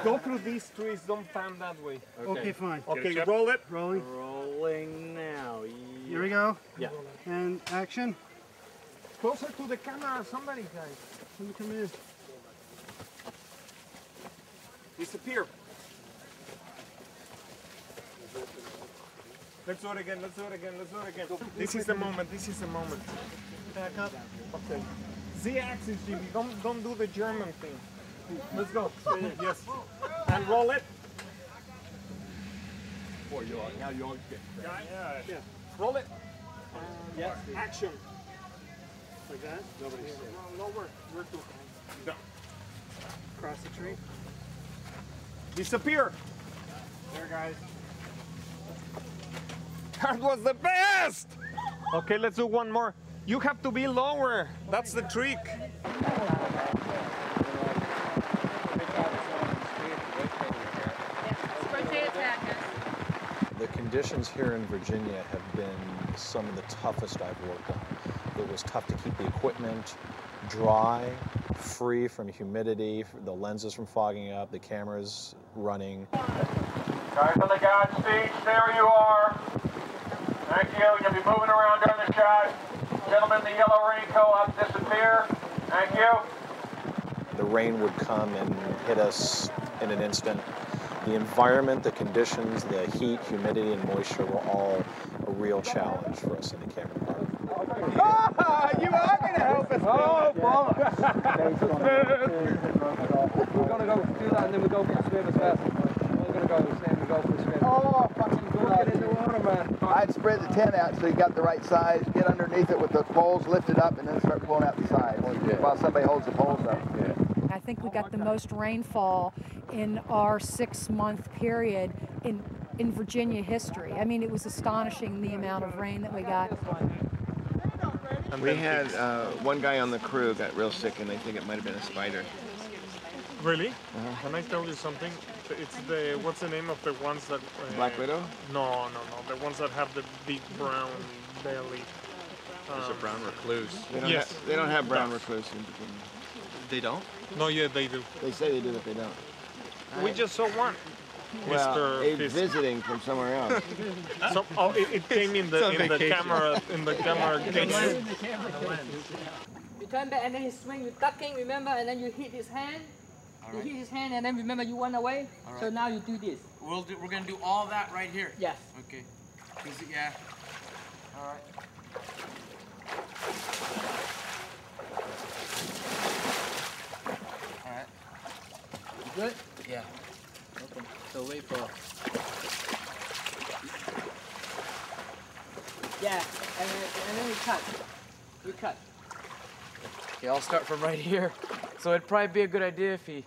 *laughs* go through these trees, don't pan that way. Okay, fine. Okay, roll it. Rolling. Rolling now. Here we go. Yeah. And action. Closer to the camera, somebody, guys. Let me come in. Disappear. Let's do it again, let's do it again, let's do it again. This is the moment, this is the moment. Back up. Okay. Z axis, Jimmy, don't, don't do the German thing. Let's go. yes. And roll it. Boy, you are, now you are Guys, yeah. Roll it. Yes. Action. Like that? Nobody's safe. No, lower. We're too high. Down. Across the tree. Disappear. There, guys. That was the best! Okay, let's do one more. You have to be lower. That's the trick. The conditions here in Virginia have been some of the toughest I've worked on. It was tough to keep the equipment dry, free from humidity, the lenses from fogging up, the cameras running. Guys on the guide stage, there you are. Thank you. You'll be moving around during the shot. Gentlemen, the yellow raincoat up disappear. Thank you. The rain would come and hit us in an instant. The environment, the conditions, the heat, humidity, and moisture were all a real challenge for us in the Cameron Park. *laughs* you are going to help us. Oh, *laughs* We're gonna go do that and then we go for a swim as well. We're gonna go and swim and go for a swim. Oh, fucking good. Get in the water, man. I'd spread the tent out so you got the right size, get underneath it with the poles, lift it up, and then start pulling out the sides while somebody holds the poles up. I think we got the most rainfall in our six-month period in, in Virginia history. I mean, it was astonishing the amount of rain that we got. We had uh, one guy on the crew got real sick, and they think it might have been a spider. Really? Uh-huh. Can I tell you something? It's the what's the name of the ones that? Uh, Black Widow? No, no, no. The ones that have the big brown belly. There's a Um, brown recluse. They don't yes. ha- they don't have brown Ducks. recluse in Virginia. They don't? No, yeah, they do. They say they do, but they don't. We just saw one. Well, Mr. it's Fisk. visiting from somewhere else. Some, oh, it, it came in the in the camera in the camera. picture. You turn back and then he swing, you ducking, remember, and then you hit his hand. You hit his hand and then remember you went away. All So now you do this. We'll do, we're gonna do all that right here. Yes. Okay. It, yeah. All right. All right. You good? Yeah. Okay. So wait for. Yeah, and then, and then we cut. We cut. Okay, I'll start from right here. So it'd probably be a good idea if he.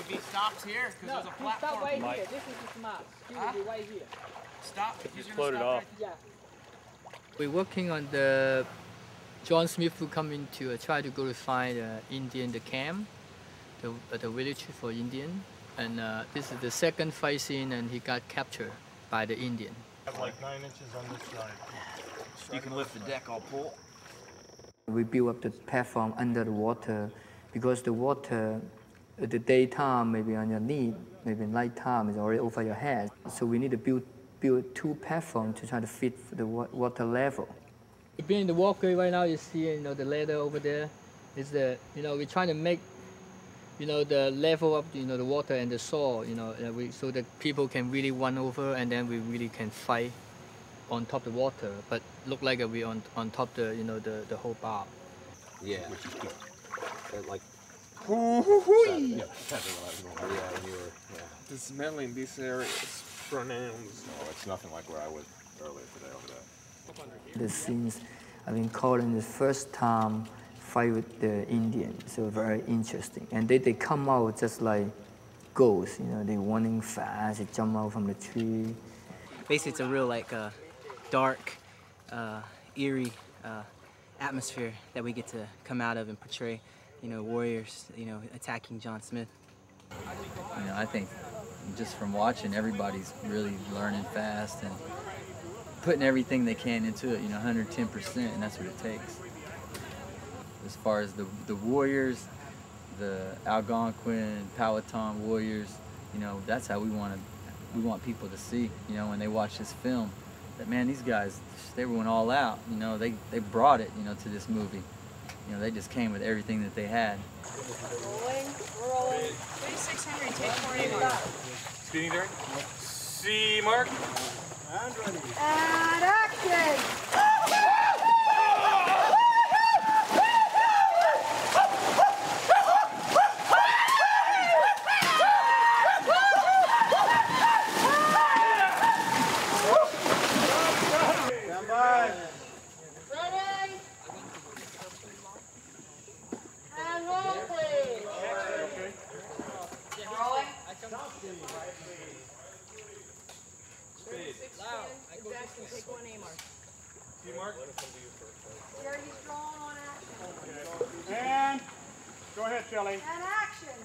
If he stops here, because No, there's a platform. stop right here. This is the smart. You will be right here. Stop. Just You're float it off. right- Yeah. We're working on the John Smith who coming to uh, try to go to find uh, Indian the camp, the uh, the village for Indian, and uh, this is the second fight scene, and he got captured by the Indian. Have like nine inches on this side. You can lift the deck, I'll pull. We build up the platform under the water because the water, at the daytime maybe on your knee, maybe night time is already over your head. So we need to build build two platforms to try to fit the water level. Being the walkway right now, you see, you know, the ladder over there is the, you know, we're trying to make, you know, the level up, you know, the water and the soil, you know, uh, we, so that people can really run over and then we really can fight on top of the water, but look like we're on on top the, you know, the, the whole bar. Yeah. like. Hoo-hoo-hoo-y. Yeah, you Yeah. The smell in this area is pronounced. No, it's nothing like where I was earlier today over there. The scenes I've been called in the first time fight with the Indian, so very interesting. And they, they come out just like ghosts, you know, they running fast, they jump out from the tree. Basically, it's a real like uh, dark, uh, eerie uh, atmosphere that we get to come out of and portray. You know, warriors. You know, attacking John Smith. You know, I think just from watching, everybody's really learning fast and putting everything they can into it, you know, 110%, and that's what it takes. As far as the, the warriors, the Algonquin, Powhatan warriors, you know, that's how we want to, we want people to see, you know, when they watch this film, that man, these guys, they went all out, you know, they, they brought it, you know, to this movie. You know, they just came with everything that they had. Rolling, rolling. 3600, take 40 mark. Speeding Derek? C mark. And action! Stand by. Ready? And roll, please. Rolling. Exactly, take one A mark. C mark. Jerry, strong on action. And go ahead, Shelley. And action.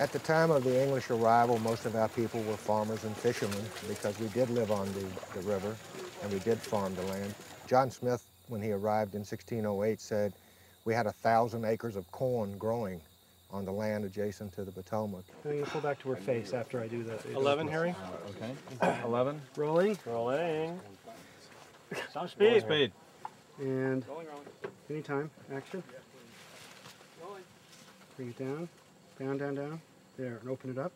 At the time of the English arrival, most of our people were farmers and fishermen because we did live on the, the river and we did farm the land. John Smith when he arrived in 1608, said we had a thousand acres of corn growing on the land adjacent to the Potomac. I'm going to pull back to her face after I do the. 11, Harry. Okay. *coughs* 11. Rolling. Rolling. Some speed. Speed. And anytime. Action. Bring it down. Down, down, down. There. And open it up.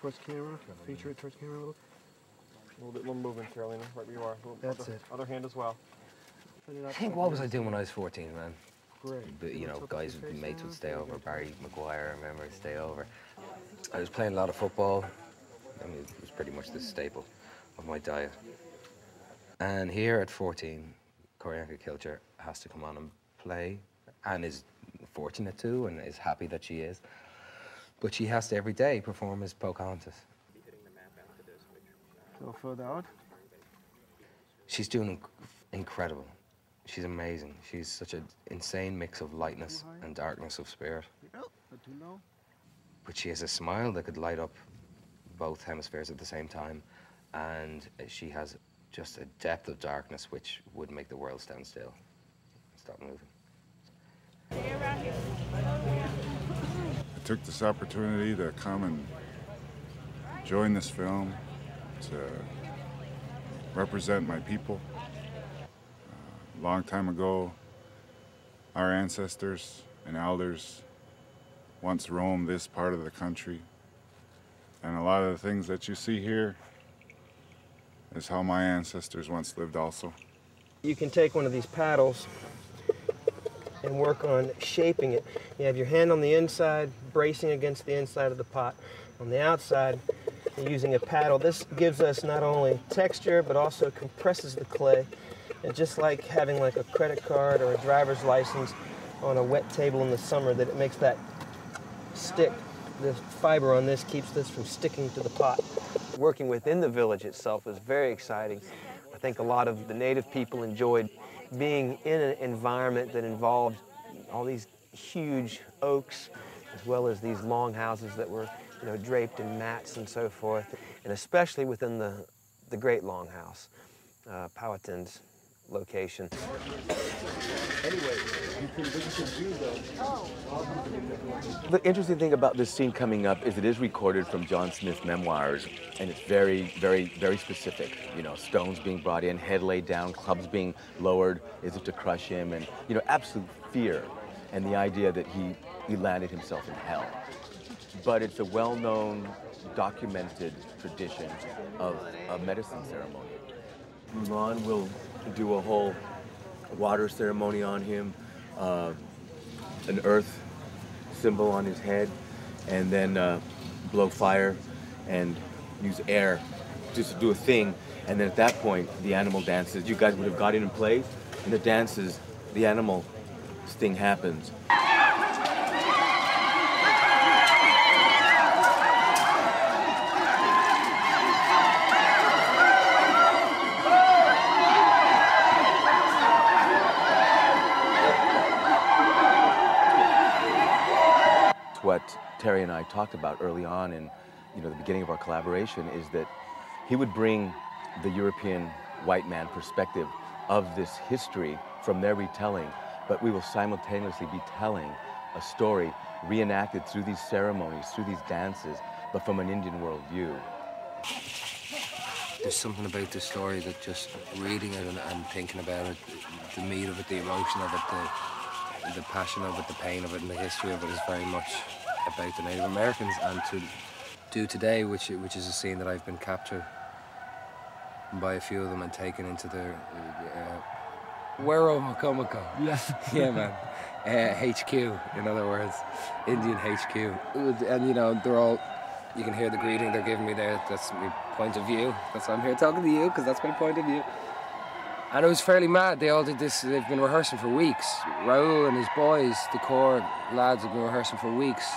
Towards camera. Feature it towards camera a little. A little bit more movement, Carolina, right where you are. That's other, it. Other hand as well. Up. I think what was I doing when I was 14, man? Great. But, you know, guys, mates would stay over. Barry McGuire, I remember, would stay over. I was playing a lot of football. I mean, it was pretty much the staple of my diet. And here at 14, Q'orianka Kilcher has to come on and play, and is fortunate to, and is happy that she is. But she has to every day perform as Pocahontas. Go further out. She's doing incredible. She's amazing. She's such an insane mix of lightness and darkness of spirit. But she has a smile that could light up both hemispheres at the same time, and she has just a depth of darkness which would make the world stand still, stop moving. I took this opportunity to come and join this film to represent my people. Uh, long time ago, our ancestors and elders once roamed this part of the country. And a lot of the things that you see here is how my ancestors once lived also. You can take one of these paddles and work on shaping it. You have your hand on the inside, bracing against the inside of the pot. On the outside, using a paddle. This gives us not only texture, but also compresses the clay. And just like having like a credit card or a driver's license on a wet table in the summer, that it makes that stick. The fiber on this keeps this from sticking to the pot. Working within the village itself was very exciting. I think a lot of the native people enjoyed being in an environment that involved all these huge oaks, as well as these long houses that were, you know, draped in mats and so forth, and especially within the, the Great Longhouse, uh, Powhatan's location. Anyway, can, what you can do though. The interesting thing about this scene coming up is it is recorded from John Smith's memoirs, and it's very, very, very specific. You know, stones being brought in, head laid down, clubs being lowered as if to crush him, and you know, absolute fear, and the idea that he he landed himself in hell. But it's a well-known, documented tradition of a medicine ceremony. Mulan will do a whole water ceremony on him, uh, an earth symbol on his head, and then uh, blow fire and use air just to do a thing. And then at that point, the animal dances. You guys would have got in place, and the dances, the animal thing happens. what Terry and I talked about early on in you know the beginning of our collaboration is that he would bring the European white man perspective of this history from their retelling, but we will simultaneously be telling a story reenacted through these ceremonies, through these dances, but from an Indian worldview. There's something about this story that just reading it and, and thinking about it, the meat of it, the emotion of it, the, the passion of it, the pain of it, and the history of it is very much about the Native Americans. And to do today, which which is a scene that I've been captured by a few of them and taken into their uh, Werowocomoco. *laughs* Yeah, yeah, man. Uh, HQ, in other words, Indian HQ. And you know, they're all. You can hear the greeting they're giving me there. That's my point of view. That's why I'm here talking to you, because that's my point of view. And it was fairly mad. They all did this. They've been rehearsing for weeks. Raul and his boys, the core lads, have been rehearsing for weeks,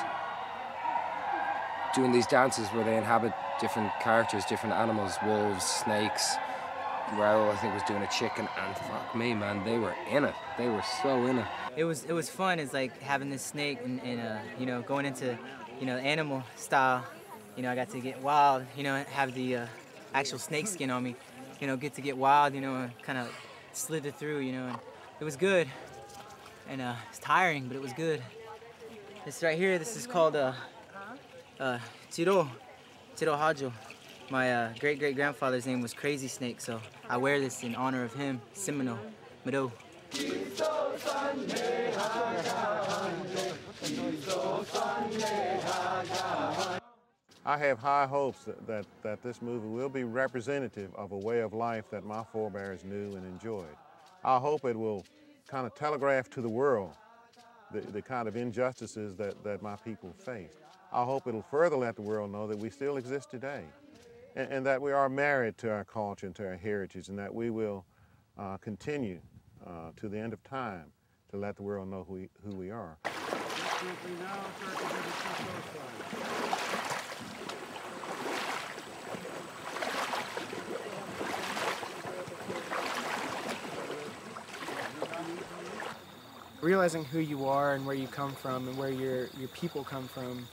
doing these dances where they inhabit different characters, different animals, wolves, snakes. Raul, I think, was doing a chicken, and fuck me, man, they were in it. They were so in it. It was it was fun. It's like having this snake and, and uh, you know going into you know animal style. You know I got to get wild. You know have the uh, actual snake skin on me. You know get to get wild. You know and kind of it through, you know, and it was good. And uh, it's tiring, but it was good. This right here, this is called uh, uh, Tiro, Chitto Harjo. My uh, great great grandfather's name was Crazy Snake, so I wear this in honor of him, Semino, Mado. I have high hopes that, that, that this movie will be representative of a way of life that my forebears knew and enjoyed. I hope it will kind of telegraph to the world the, the kind of injustices that, that my people faced. I hope it'll further let the world know that we still exist today and, and that we are married to our culture and to our heritage and that we will uh, continue uh, to the end of time to let the world know who we, who we are. realizing who you are and where you come from and where your your people come from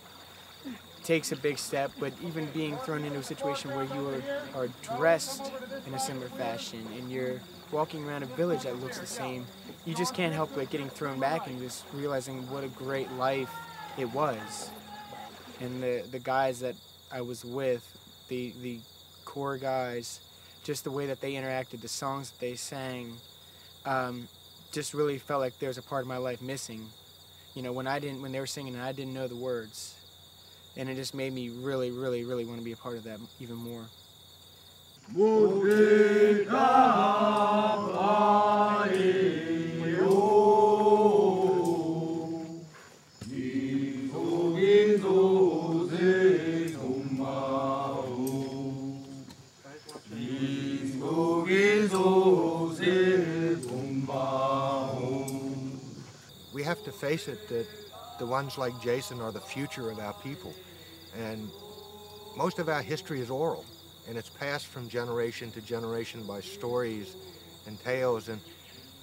takes a big step but even being thrown into a situation where you are, are dressed in a similar fashion and you're walking around a village that looks the same you just can't help but getting thrown back and just realizing what a great life it was and the the guys that I was with the the core guys just the way that they interacted the songs that they sang um, just really felt like there was a part of my life missing. You know, when I didn't, when they were singing and I didn't know the words, and it just made me really, really, really want to be a part of that even more. We have to face it that the ones like Jason are the future of our people. And most of our history is oral, and it's passed from generation to generation by stories and tales. And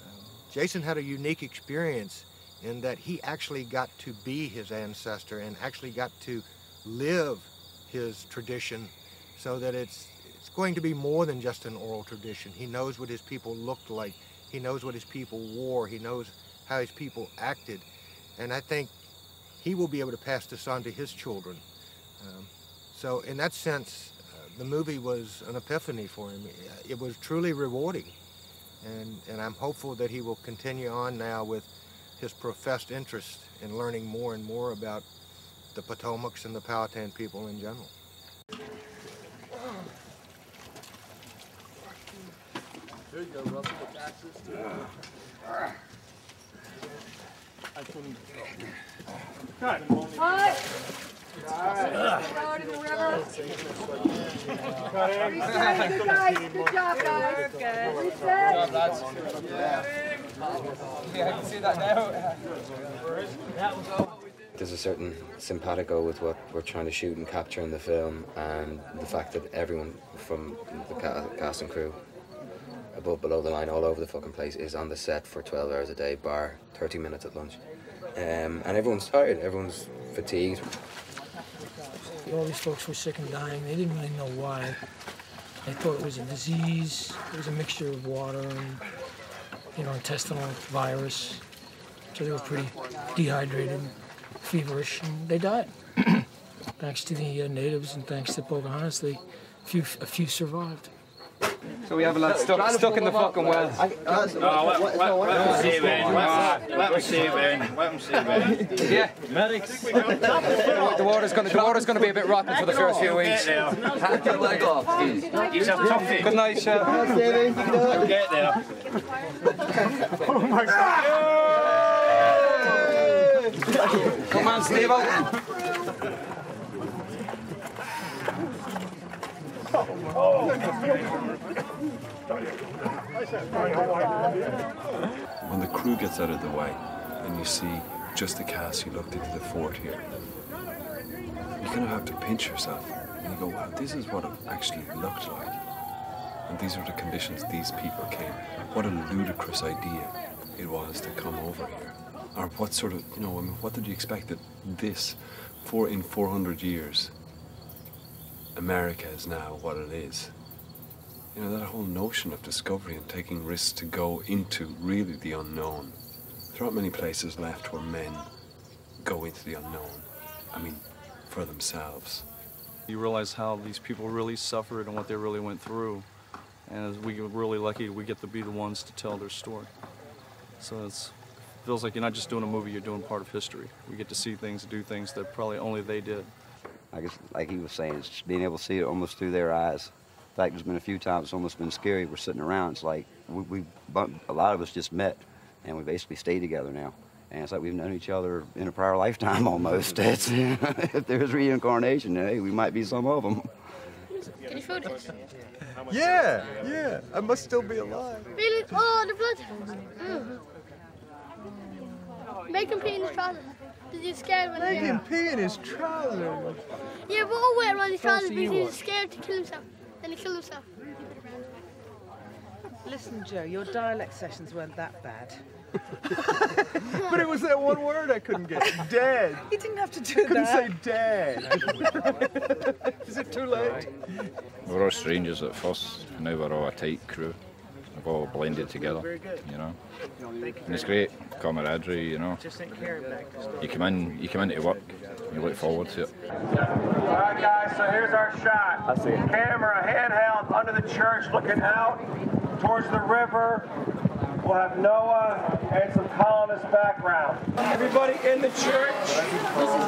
um, Jason had a unique experience in that he actually got to be his ancestor and actually got to live his tradition so that it's, it's going to be more than just an oral tradition. He knows what his people looked like. He knows what his people wore. He knows how his people acted. And I think he will be able to pass this on to his children. Um, so in that sense, uh, the movie was an epiphany for him. It was truly rewarding. And, and I'm hopeful that he will continue on now with his professed interest in learning more and more about the Potomacs and the Powhatan people in general. There you go, Russell, with taxes too. Guys. Good job, guys. There's a certain simpatico with what we're trying to shoot and capture in the film, and the fact that everyone from the cast and crew, above, below the line, all over the fucking place, is on the set for 12 hours a day, bar 30 minutes at lunch. Um, and everyone's tired, everyone's fatigued. All these folks were sick and dying. They didn't really know why. They thought it was a disease. It was a mixture of water and, you know, intestinal virus. So they were pretty dehydrated, feverish, and they died. *clears throat* thanks to the uh, natives and thanks to Pocahontas, they, few, a few survived. So we have a lad stuck, stuck in the fucking well. Let, let, let, me see it in. Let me see it in. Let me see it in. Yeah, medics. the water's going to the water's going to be a bit rotten for the first few weeks. Get your leg off. He's a toughie. Good night, Chef. Get there. Oh my god. Come on, Steve. When the crew gets out of the way and you see just the cast who looked into the fort here, you kind of have to pinch yourself and you go, wow, this is what it actually looked like. And these are the conditions these people came. What a ludicrous idea it was to come over here. Or what sort of, you know, I mean, what did you expect that this, for in 400 years, America is now what it is? You know, that whole notion of discovery and taking risks to go into really the unknown. There aren't many places left where men go into the unknown. I mean, for themselves. You realize how these people really suffered and what they really went through. And we get really lucky, we get to be the ones to tell their story. So it's feels like you're not just doing a movie, you're doing part of history. We get to see things, do things that probably only they did. I guess, like he was saying, it's just being able to see it almost through their eyes. In fact, there's been a few times it's almost been scary. We're sitting around. It's like we, we a lot of us just met, and we basically stay together now. And it's like we've known each other in a prior *laughs* lifetime almost. It's, *laughs* if there's reincarnation, hey, we might be some of them. Can you feel this? Yeah, yeah. I must still be alive. Really? Oh, the blood. Mm. Make him pee in his trousers. Did you scared when Make he him pee in his trousers. Yeah, but all wear around his trousers because you he was scared to kill himself. Then he killed himself. Listen, Joe, your dialect sessions weren't that bad. *laughs* But it was that one word I couldn't get. Dead. You didn't have to do that. couldn't that. say dead. *laughs* Is it too late? We're all strangers at first, now we're all a tight crew. We've all blended together, you know. And it's great, camaraderie, you know. Just think care of that. You come in, you come into work, you look forward to it. All right, guys, so here's our shot. I see Camera, handheld, under the church, looking out towards the river. We'll have Noah and some colonists background. Everybody in the church,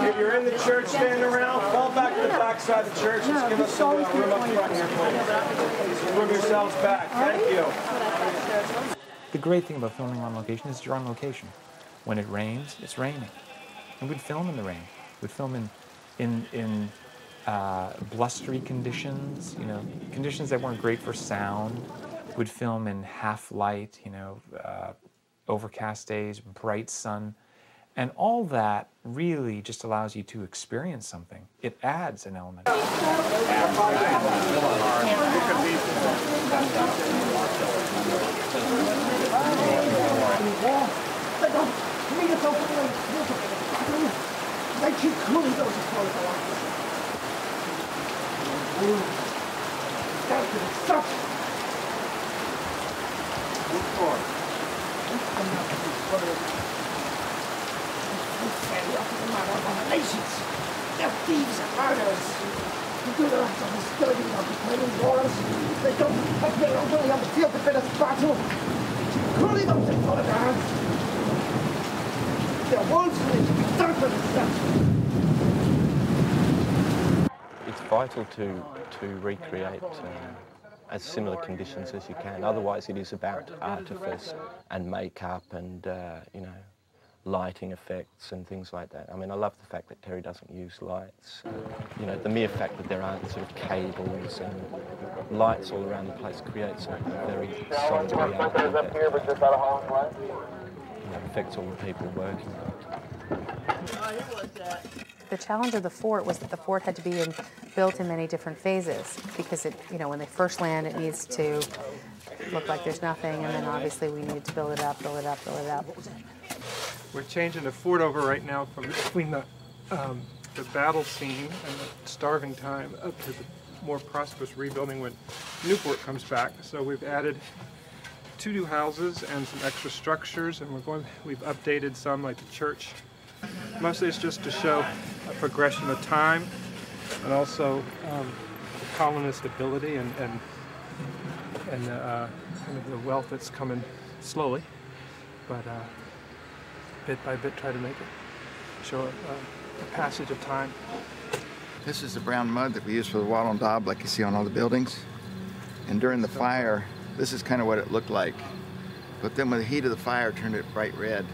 if you're in the church standing around, fall back to the back side of the church. Just give us some room up front here, please. Move yourselves back. Thank you. The great thing about filming on location is you're on location. When it rains, it's raining. And we'd film in the rain. We'd film in, in, in uh, blustery conditions, you know, conditions that weren't great for sound. We'd film in half light, you know, uh, overcast days, bright sun. And all that really just allows you to experience something. It adds an element. They're thieves and murderers. They do their acts on the skeleton of the fighting wars. They don't have their own way on the field to us battle. Cruelly those in front of their hands. Their wolves need to be done for themselves. It's vital to, to recreate uh, as similar conditions as you can. Otherwise, it is about artifice and makeup and, uh, you know, lighting effects and things like that. I mean, I love the fact that Terry doesn't use lights. You know, the mere fact that there aren't sort of cables and lights all around the place creates a very solid reality that affects all the people working. The challenge of the fort was that the fort had to be in, built in many different phases because it, you know, when they first land, it needs to look like there's nothing, and then obviously we need to build it up, build it up, build it up. We're changing the fort over right now from between the um, the battle scene and the starving time up to the more prosperous rebuilding when Newport comes back. So we've added two new houses and some extra structures, and we're going. We've updated some, like the church. Mostly it's just to show a progression of time, and also um, the colonist ability and and and uh, kind of the wealth that's coming slowly, but. Uh, bit by bit try to make it show a, a passage of time. This is the brown mud that we use for the wattle and daub like you see on all the buildings. And during the fire, this is kind of what it looked like. But then when the heat of the fire turned it bright red.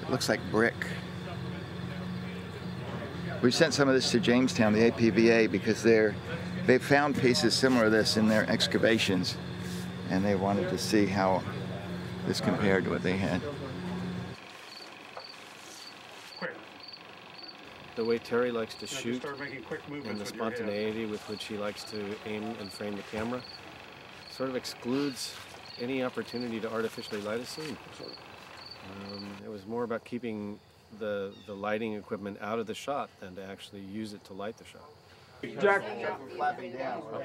It looks like brick. We sent some of this to Jamestown, the APVA, because they're, they found pieces similar to this in their excavations and they wanted to see how this compared to what they had. The way Terry likes to shoot start making quick movements and the with your hand. spontaneity with which he likes to aim and frame the camera sort of excludes any opportunity to artificially light a scene. Um, it was more about keeping the, the lighting equipment out of the shot than to actually use it to light the shot. Jack,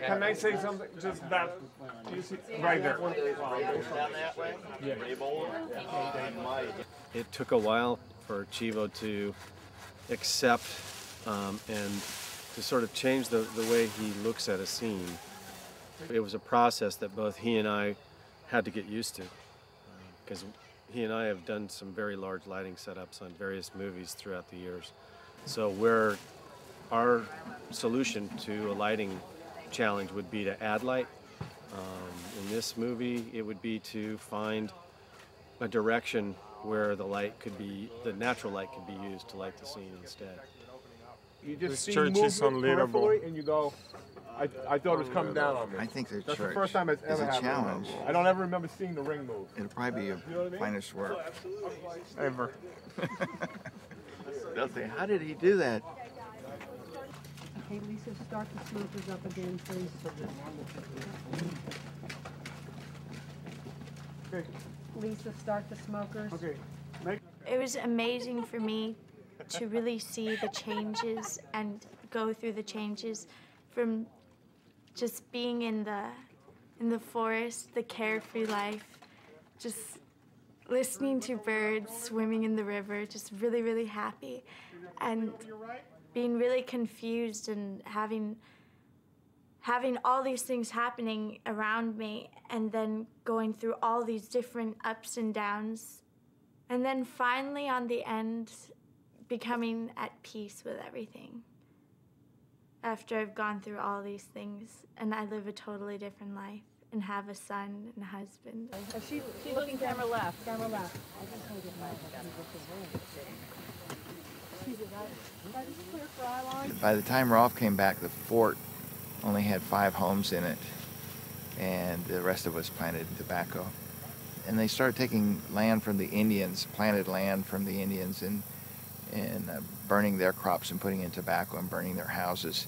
can I say something? Just that, you see, right there. It took a while for Chivo to accept um, and to sort of change the, the way he looks at a scene. It was a process that both he and I had to get used to because he and I have done some very large lighting setups on various movies throughout the years. So where our solution to a lighting challenge would be to add light. Um, in this movie, it would be to find a direction where the light could be, the natural light could be used to light the scene instead. You just This see church is movement unlivable. and you go, I, I thought it was coming down on me. I think the That's church the first time it's is ever a happened. challenge. I don't ever remember seeing the ring move. It'll probably be your You know I mean? finest work. Oh, ever. *laughs* They'll say, how did he do that? Okay, Lisa, start the smokers up again, please. Lisa, start the smokers. Okay. It was amazing for me to really see the changes and go through the changes from just being in the in the forest, the carefree life, just listening to birds swimming in the river, just really really happy and being really confused and having having all these things happening around me and then going through all these different ups and downs and then finally, on the end, becoming at peace with everything. After I've gone through all these things and I live a totally different life and have a son and a husband. She, she's looking camera left. Camera left. By the time Rolfe came back, the fort only had five homes in it, and the rest of us planted tobacco. And they started taking land from the Indians, planted land from the Indians, and and uh, burning their crops and putting in tobacco and burning their houses.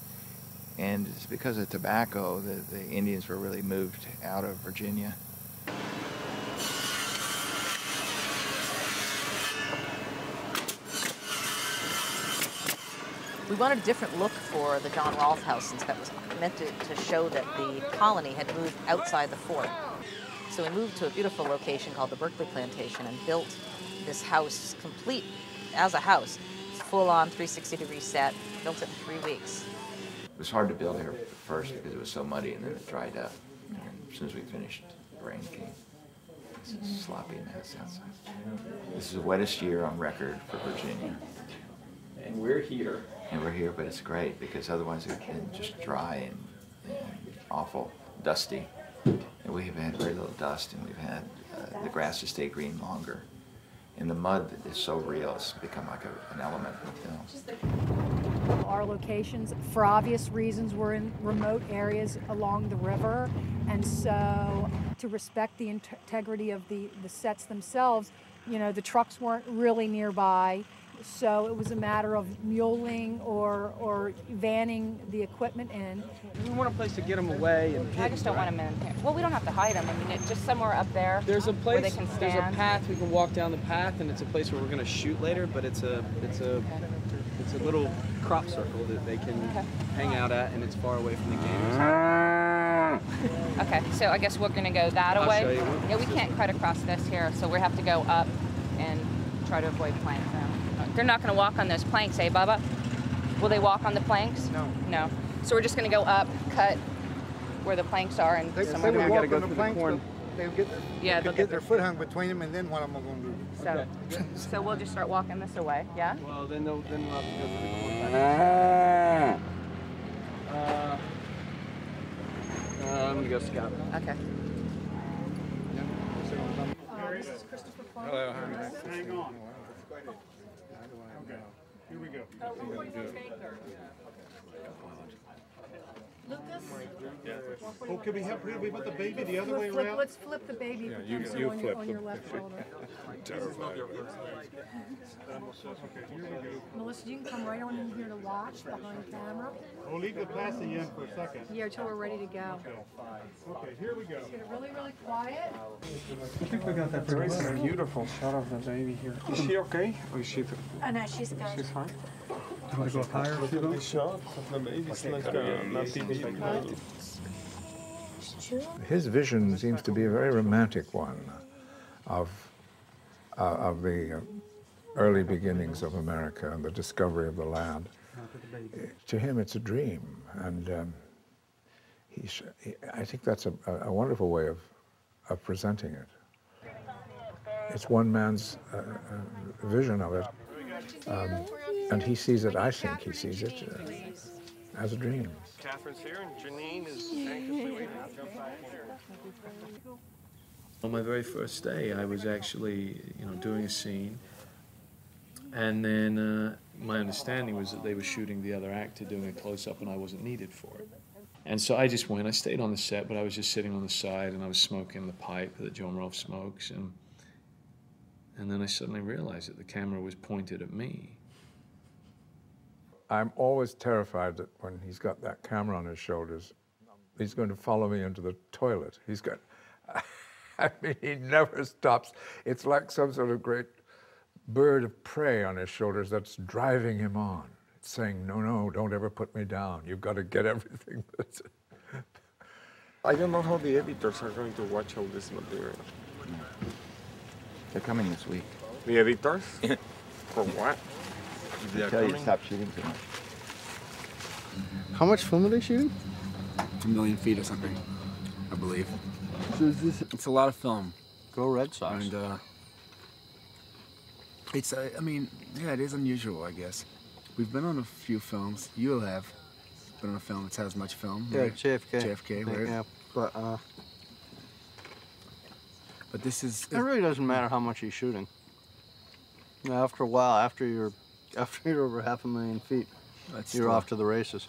And it's because of tobacco that the Indians were really moved out of Virginia. We wanted a different look for the John Rolfe house since that was meant to, to show that the colony had moved outside the fort. So we moved to a beautiful location called the Berkeley Plantation and built this house complete as a house. Full on 360 degree set, built it in three weeks. It was hard to build here at first because it was so muddy and then it dried up. And as soon as we finished, the rain came. It's a sloppy mess outside. This is the wettest year on record for Virginia. And we're here. And we're here, but it's great because otherwise it's been just dry and, and awful, dusty. And we've had very little dust and we've had uh, the grass to stay green longer. And the mud is so real, it's become like a, an element of the film. Our locations, for obvious reasons, were in remote areas along the river, and so to respect the integrity of the, the sets themselves, you know, the trucks weren't really nearby, so it was a matter of muling or, or vanning the equipment in. We want a place to get them away and. I just don't want them in here. Well, we don't have to hide them. I mean, it, just somewhere up there. There's a where place. they can There's a path we can walk down the path, and it's a place where we're going to shoot later. But it's a it's a it's a little crop circle that they can hang out at, and it's far away from the games. Okay, so I guess we're gonna go that I'll away. show you what- Yeah, we can't cut across this here, so we have to go up and try to avoid planks. They're not gonna walk on those planks, eh, Bubba? Will they walk on the planks? No. No. So we're just gonna go up, cut where the planks are, and They- some they of would them- walk on the planks, but They'll get, Yeah, they'll they'll get their foot hung between them, and then what am I going to do? So, so we'll just start walking this away, yeah? Well, then they'll then we'll have to go to the corner. Uh, uh, I'm gonna go scout. Okay. this is Christopher Farr. Hello. Hang on. Here we go. Lucas? Oh, can we have, can we put the baby the other Flip- way flip- around? Let's flip the baby. Yeah, if you- you can, you on your, flip on your them. left shoulder. *laughs* Melissa, you can come right on in here to watch behind camera. We'll leave the plastic in for a second. Yeah, until we're ready to go. Okay, here we go. Get it really, really quiet. I think we got that very beautiful shot of the baby here. Is she okay? Or is she? Oh no, she's good. She's fine. You want to go higher if you the. Like His vision seems to be a very romantic one of, uh, of the early beginnings of America and the discovery of the land. To him, it's a dream, and um, he's, he, I think that's a, a wonderful way of, of presenting it. It's one man's uh, uh, vision of it, um, and he sees it, I think he sees it uh, as a dream. Catherine's here and Janine is anxiously waiting. On my very first day, I was actually, you know, doing a scene, and then uh, my understanding was that they were shooting the other actor doing a close-up, and I wasn't needed for it. And so I just went. I stayed on the set, but I was just sitting on the side, and I was smoking the pipe that John Rolfe smokes, and and then I suddenly realized that the camera was pointed at me. I'm always terrified that when he's got that camera on his shoulders, he's going to follow me into the toilet. He's got, *laughs* I mean, he never stops. It's like some sort of great bird of prey on his shoulders that's driving him on. It's saying, no, no, don't ever put me down. You've got to get *laughs* everything. that's- I don't know how the editors are going to watch all this material. They're coming this week. The editors? *laughs* For what? They tell you to stop shooting too much. How much film are they shooting? a million feet or something, I believe. So is this? It's a lot of film. Go Red Sox. And uh, it's, uh, I mean, yeah, it is unusual, I guess. We've been on a few films. You have been on a film that's had as much film. Yeah, right? JFK. JFK, right? Yeah, but uh, But this is. it really doesn't matter how much he's shooting. After a while, after you're *laughs* after you're over half a million feet, That's you're true. off to the races.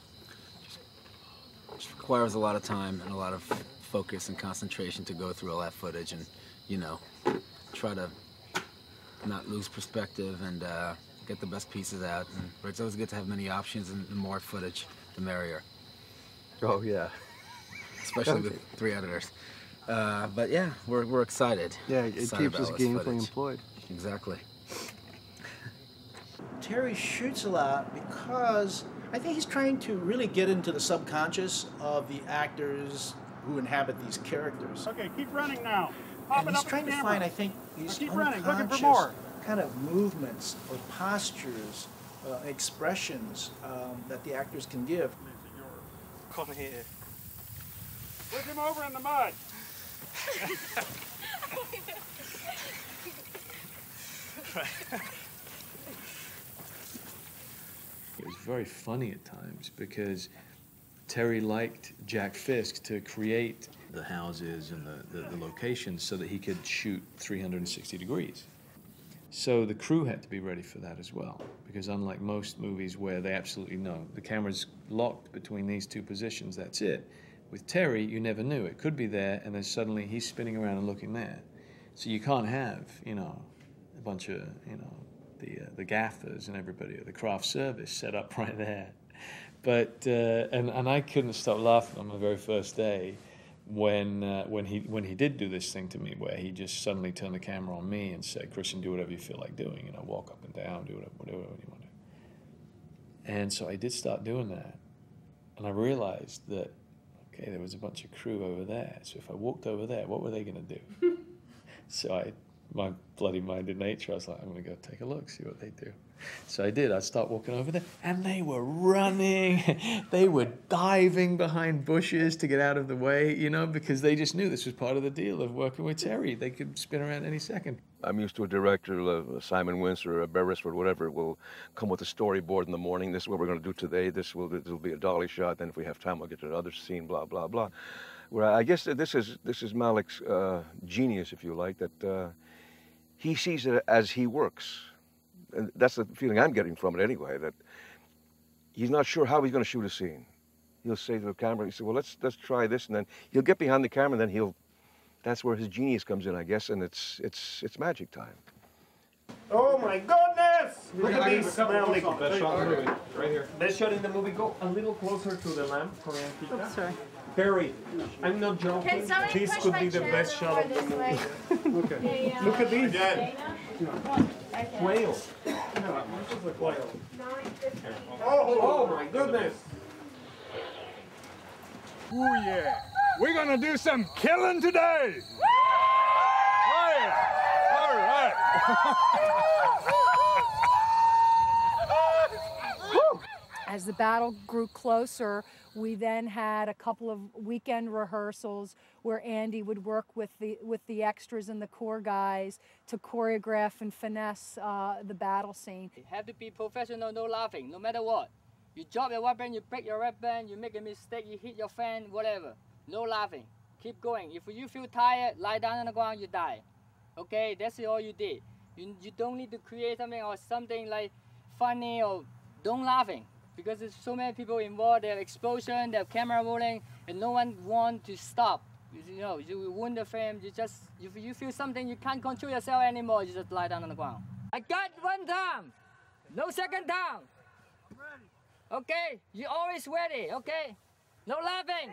It requires a lot of time and a lot of focus and concentration to go through all that footage and, you know, try to not lose perspective and uh, get the best pieces out. And, it's always good to have many options and the more footage, the merrier. Oh yeah. Especially with *laughs* three editors. Uh, but yeah, we're, we're excited. Yeah, it Excited keeps us gainfully employed. Exactly. Terry shoots a lot because I think he's trying to really get into the subconscious of the actors who inhabit these characters. Okay, keep running now. Pop And it he's up trying to camera. find, I think, these keep running, looking for more. kind of movements or postures, uh, expressions um, that the actors can give. Come here. Push him over in the mud. It *laughs* *laughs* *laughs* was very funny at times because Terry liked Jack Fisk to create the houses and the, the, the locations so that he could shoot 360 degrees. So the crew had to be ready for that as well, because unlike most movies where they absolutely know the camera's locked between these two positions, that's it. With Terry, you never knew. It could be there, and then suddenly he's spinning around and looking there. So you can't have, you know, a bunch of, you know, the, uh, the gaffers and everybody at the craft service set up *laughs* right there. But, uh, and, and I couldn't stop laughing on my very first day when, uh, when, he, when he did do this thing to me where he just suddenly turned the camera on me and said, Christian, do whatever you feel like doing, you know, walk up and down, do whatever, whatever you want to. And so I did start doing that. And I realized that, okay, there was a bunch of crew over there. So if I walked over there, what were they going to do? *laughs* so I, my bloody minded nature, I was like, I'm going to go take a look, see what they do. So I did. I start walking over there, and they were running. *laughs* they were diving behind bushes to get out of the way, you know, because they just knew this was part of the deal of working with Terry. They could spin around any second. I'm used to a director, uh, Simon Wincer or Beresford, whatever, will come with a storyboard in the morning. This is what we're going to do today. This will this will be a dolly shot. Then if we have time, we'll get to another scene. Blah blah blah. Where I guess this is this is Malick's uh, genius, if you like, that uh, he sees it as he works, and that's the feeling I'm getting from it anyway. That he's not sure how he's going to shoot a scene. he'll say to the camera, he said, well, let's let's try this, and then he'll get behind the camera, and then he'll. That's where his genius comes in, I guess, and it's it's it's magic time. Oh my goodness! Look at I these give smelly. Best shot in the movie, right here. Best shot in the movie. Go a little closer to the lamp, Korean pizza. Oops, sorry. Barry, I'm not joking. This could be the best shot of the this movie. okay. Yeah, yeah. Look at these. Again. Quail. Yeah, this is a quail. Oh, oh my goodness. Oh yeah. We're gonna do some killing today. Oh yeah. All right. *laughs* As the battle grew closer, we then had a couple of weekend rehearsals where Andy would work with the with the extras and the core guys to choreograph and finesse uh, the battle scene. You have to be professional, no laughing, no matter what. You drop your weapon, you break your weapon, you make a mistake, you hit your fan, whatever. No laughing. Keep going. If you feel tired, lie down on the ground, you die. Okay, that's all you did. You, you don't need to create something or something like funny or don't laughing because there's so many people involved. They have explosion, they have camera rolling, and no one want to stop. You, know, you wound the frame. You just, if you feel something you can't control yourself anymore, you just lie down on the ground. I got one time, no second time. Okay, you always ready. Okay, no laughing.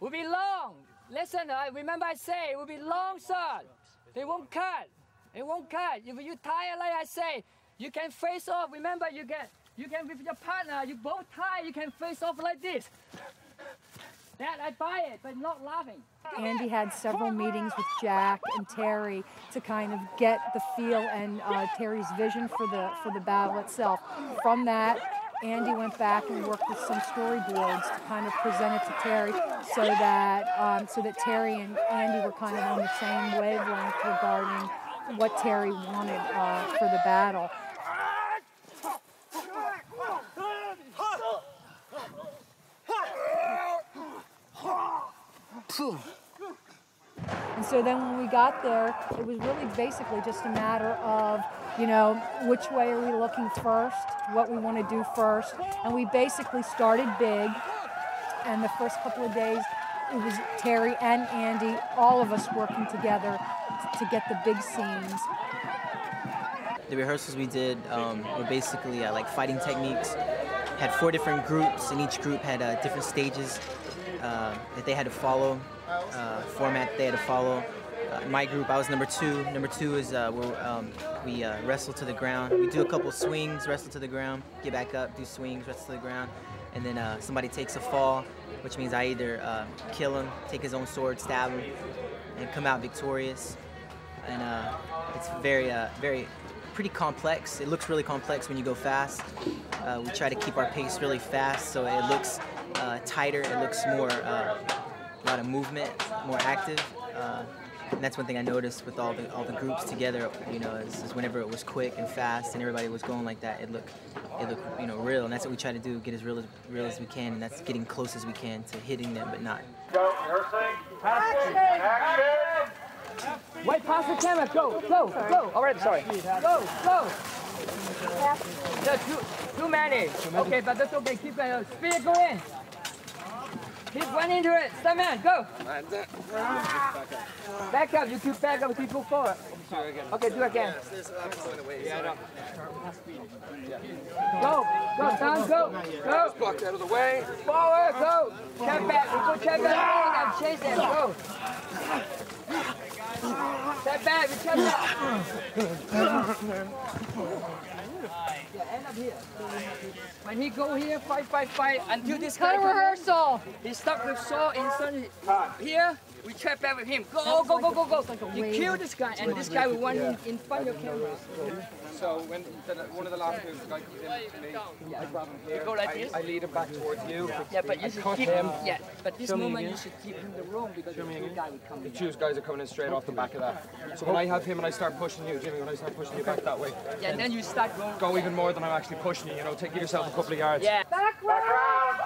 Will be long. Listen, I remember I say it will be long shot. They won't cut. It won't cut. If you tie like I say, you can face off. Remember, you can you can with your partner. You both tie. You can face off like this. That I buy it, but not laughing. Andy had several meetings with Jack and Terry to kind of get the feel and uh, Terry's vision for the for the battle itself. From that, Andy went back and worked with some storyboards to kind of present it to Terry, so that um, so that Terry and Andy were kind of on the same wavelength regarding what Terry wanted uh, for the battle. And so then when we got there, it was really basically just a matter of, you know, which way are we looking first, what we want to do first. And we basically started big. And the first couple of days, it was Terry and Andy, all of us working together to get the big scenes. The rehearsals we did um, were basically uh, like fighting techniques. Had four different groups, and each group had uh, different stages uh, that they had to follow, uh, format they had to follow. Uh, in my group, I was number two. Number two is uh, where um, we wrestle to the ground. We do a couple swings, wrestle to the ground, get back up, do swings, wrestle to the ground, and then somebody takes a fall, which means I either kill him, take his own sword, stab him, and come out victorious. And it's very, very, pretty complex. It looks really complex when you go fast. Uh, we try to keep our pace really fast, so it looks uh, tighter. It looks more, uh, a lot of movement, more active. Uh, and that's one thing I noticed with all the all the groups together. You know, is, is whenever it was quick and fast and everybody was going like that, it looked it looked you know real. And that's what we try to do, get as real as real as we can, and that's getting close as we can to hitting them, but not Go, rehearsing. Action. Action. Wait, pass the camera. Go, go, go. All right, sorry. Go, go. Yeah, too, too many. Okay, but that's okay. Keep uh, speed go in. Keep one into it. Step man, go. Back up. You keep back up. Keep move forward. Okay, do it again. Go, go, down, go, go. Blocked out of the way. Forward, go. Check back. We go check back. Chase them. Go. Step back. We check back. Yeah, end up here. When he go here, fight, fight, fight until this Cut guy a come in. rehearsal. He stuck with saw in here. We trap back with him. Go, go, go, go, go. go. You kill this guy, and this guy will run in, in front of your camera. So when the, one of the last moves, the guy comes in to me, I grab him here, go like I, this? I lead him back towards you. Yeah, but you I should keep him. Yeah, but this Show moment you should keep him in the room because the two guy will come The two guys are coming in straight off the back of that. So when I have him and I start pushing you, Jimmy, when I start pushing you back that way, Yeah, and then you start going. go even more than I'm actually pushing you, you know, take give yourself a couple of yards. Yeah. Background.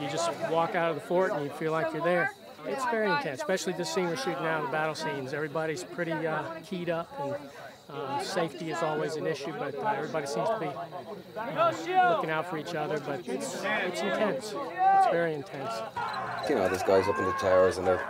You just walk out of the fort and you feel like you're there. It's very intense, especially the scene we're shooting now, the battle scenes. Everybody's pretty uh, keyed up, and um, safety is always an issue, but uh, everybody seems to be uh, looking out for each other. But it's, it's intense. It's very intense. You know, there's guys up in the towers and they're,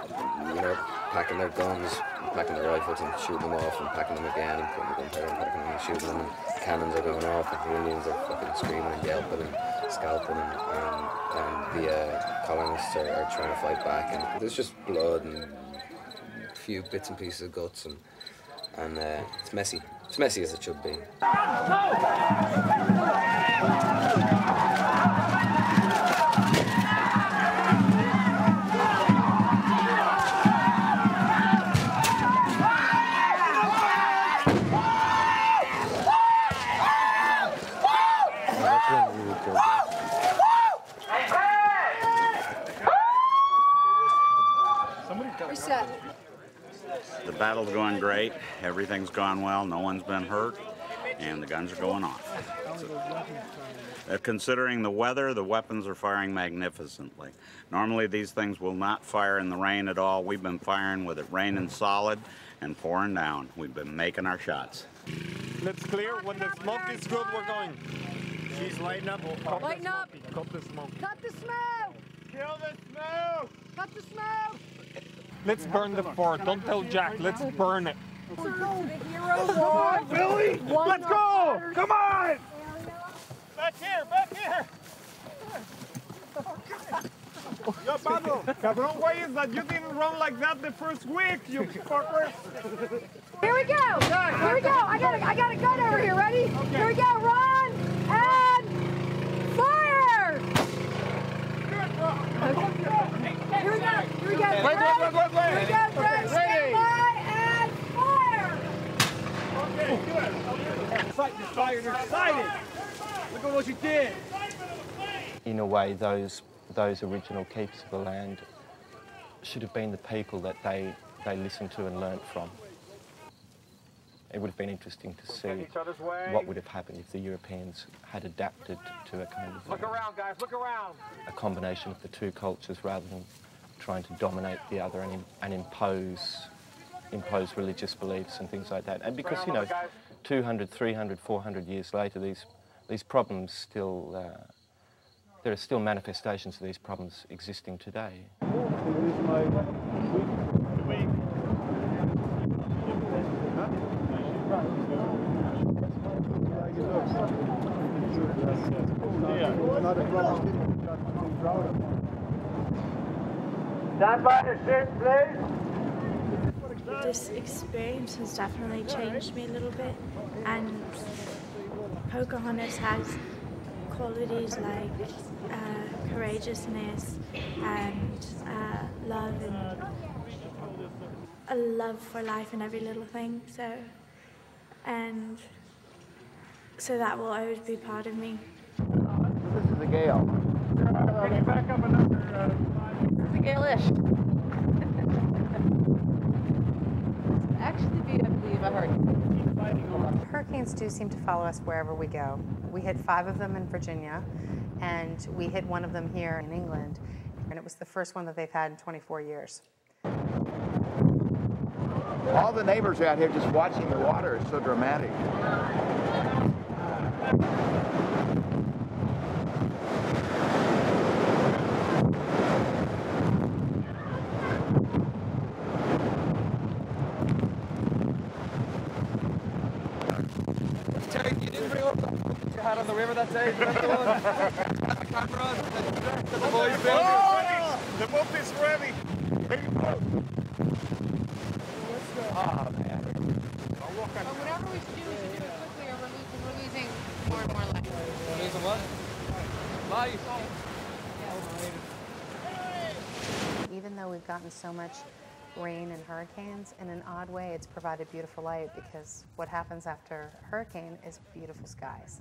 you know, packing their guns, packing their rifles and shooting them off and packing them again and putting the gunpowder and packing them and shooting them and cannons are going off and the Indians are fucking screaming and yelping and scalping and, and, and the uh, colonists are, are trying to fight back and there's just blood and a few bits and pieces of guts and, and uh, it's messy. It's messy as it should be. Great. Everything's gone well. No one's been hurt, and the guns are going off. Uh, considering the weather, the weapons are firing magnificently. Normally, these things will not fire in the rain at all. We've been firing with it raining solid and pouring down. We've been making our shots. Let's clear. When the smoke is good, we're going. She's lighting up. Lighten up. Cut the smoke. Cut the smoke. Kill the smoke. Cut the smoke. Let's burn the fort. Don't tell Jack. Let's burn it. We're Come on, Billy. Let's go. Come on. Back here. Back here. Yo, Pablo, cabrón, why is that you didn't run like that the first week, you fuckers? Here we go. Here we go. I got a, I got a gun over here. Ready? Here we go. Run and fire. Here we go. Here we go. Wait. Here we go. Ready. Stand by. Okay, good. Excited, you're excited. Look at what you did. in a way, those those original keepers of the land should have been the people that they they listened to and learnt from. It would have been interesting to see each other's way. what would have happened if the Europeans had adapted to a kind of Look around, guys. Look around. a combination of the two cultures rather than trying to dominate the other and, and impose impose religious beliefs and things like that. And because you know, 200, 300, 400 years later, these these problems still uh, there are still manifestations of these problems existing today. Stand by the ship, please. This experience has definitely changed me a little bit, and Pocahontas has qualities like uh, courageousness and uh, love and a love for life and every little thing. So, and so that will always be part of me. This is a gale. Can you back up another? Uh, It's a gale-ish. Actually, be, I believe, a hurricane. Hurricanes do seem to follow us wherever we go. We hit five of them in Virginia, and we hit one of them here in England, and it was the first one that they've had in 24 years. All the neighbors out here just watching the water is so dramatic. Terry, you didn't bring up you on the river that day. Remember the one? the. The, the boys oh, The boat is ready. Ready to. Oh, man. whatever we should do, we should do it quickly or we're losing, we're losing more and more life. We're losing what? Life. Even though we've gotten so much rain and hurricanes, in an odd way, it's provided beautiful light because what happens after a hurricane is beautiful skies.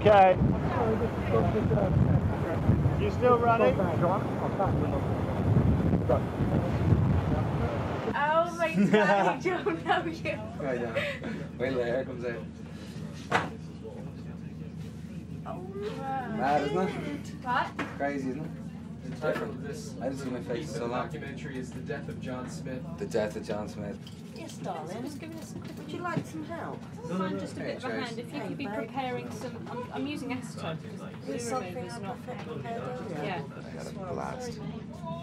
Okay. You still running? Oh my god, *laughs* I don't know you. Right down. Wait till the hair comes out. Oh Mad, isn't it? What? Crazy, isn't it? The title of this I didn't see my face in so long. documentary is The Death of John Smith. The death of John Smith. Yes, darling. Just giving us a quick. Would you like some help? I find just a bit of a hand. If you could be babe. preparing some, I'm, I'm using acetone because There's glue something remover is I not. prepared earlier. Yeah. I had a blast.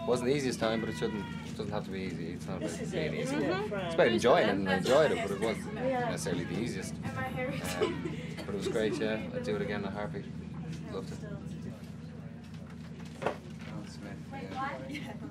Wasn't the easiest time, but it shouldn't. It doesn't have to be easy. It's not about This is being it, easy. isn't it, It's about enjoying it, and I enjoyed it, but it wasn't Yeah. necessarily the easiest. Am I hurting? Um, but it was great, yeah. I'd do it again in a heartbeat. Loved it. 哎。*laughs*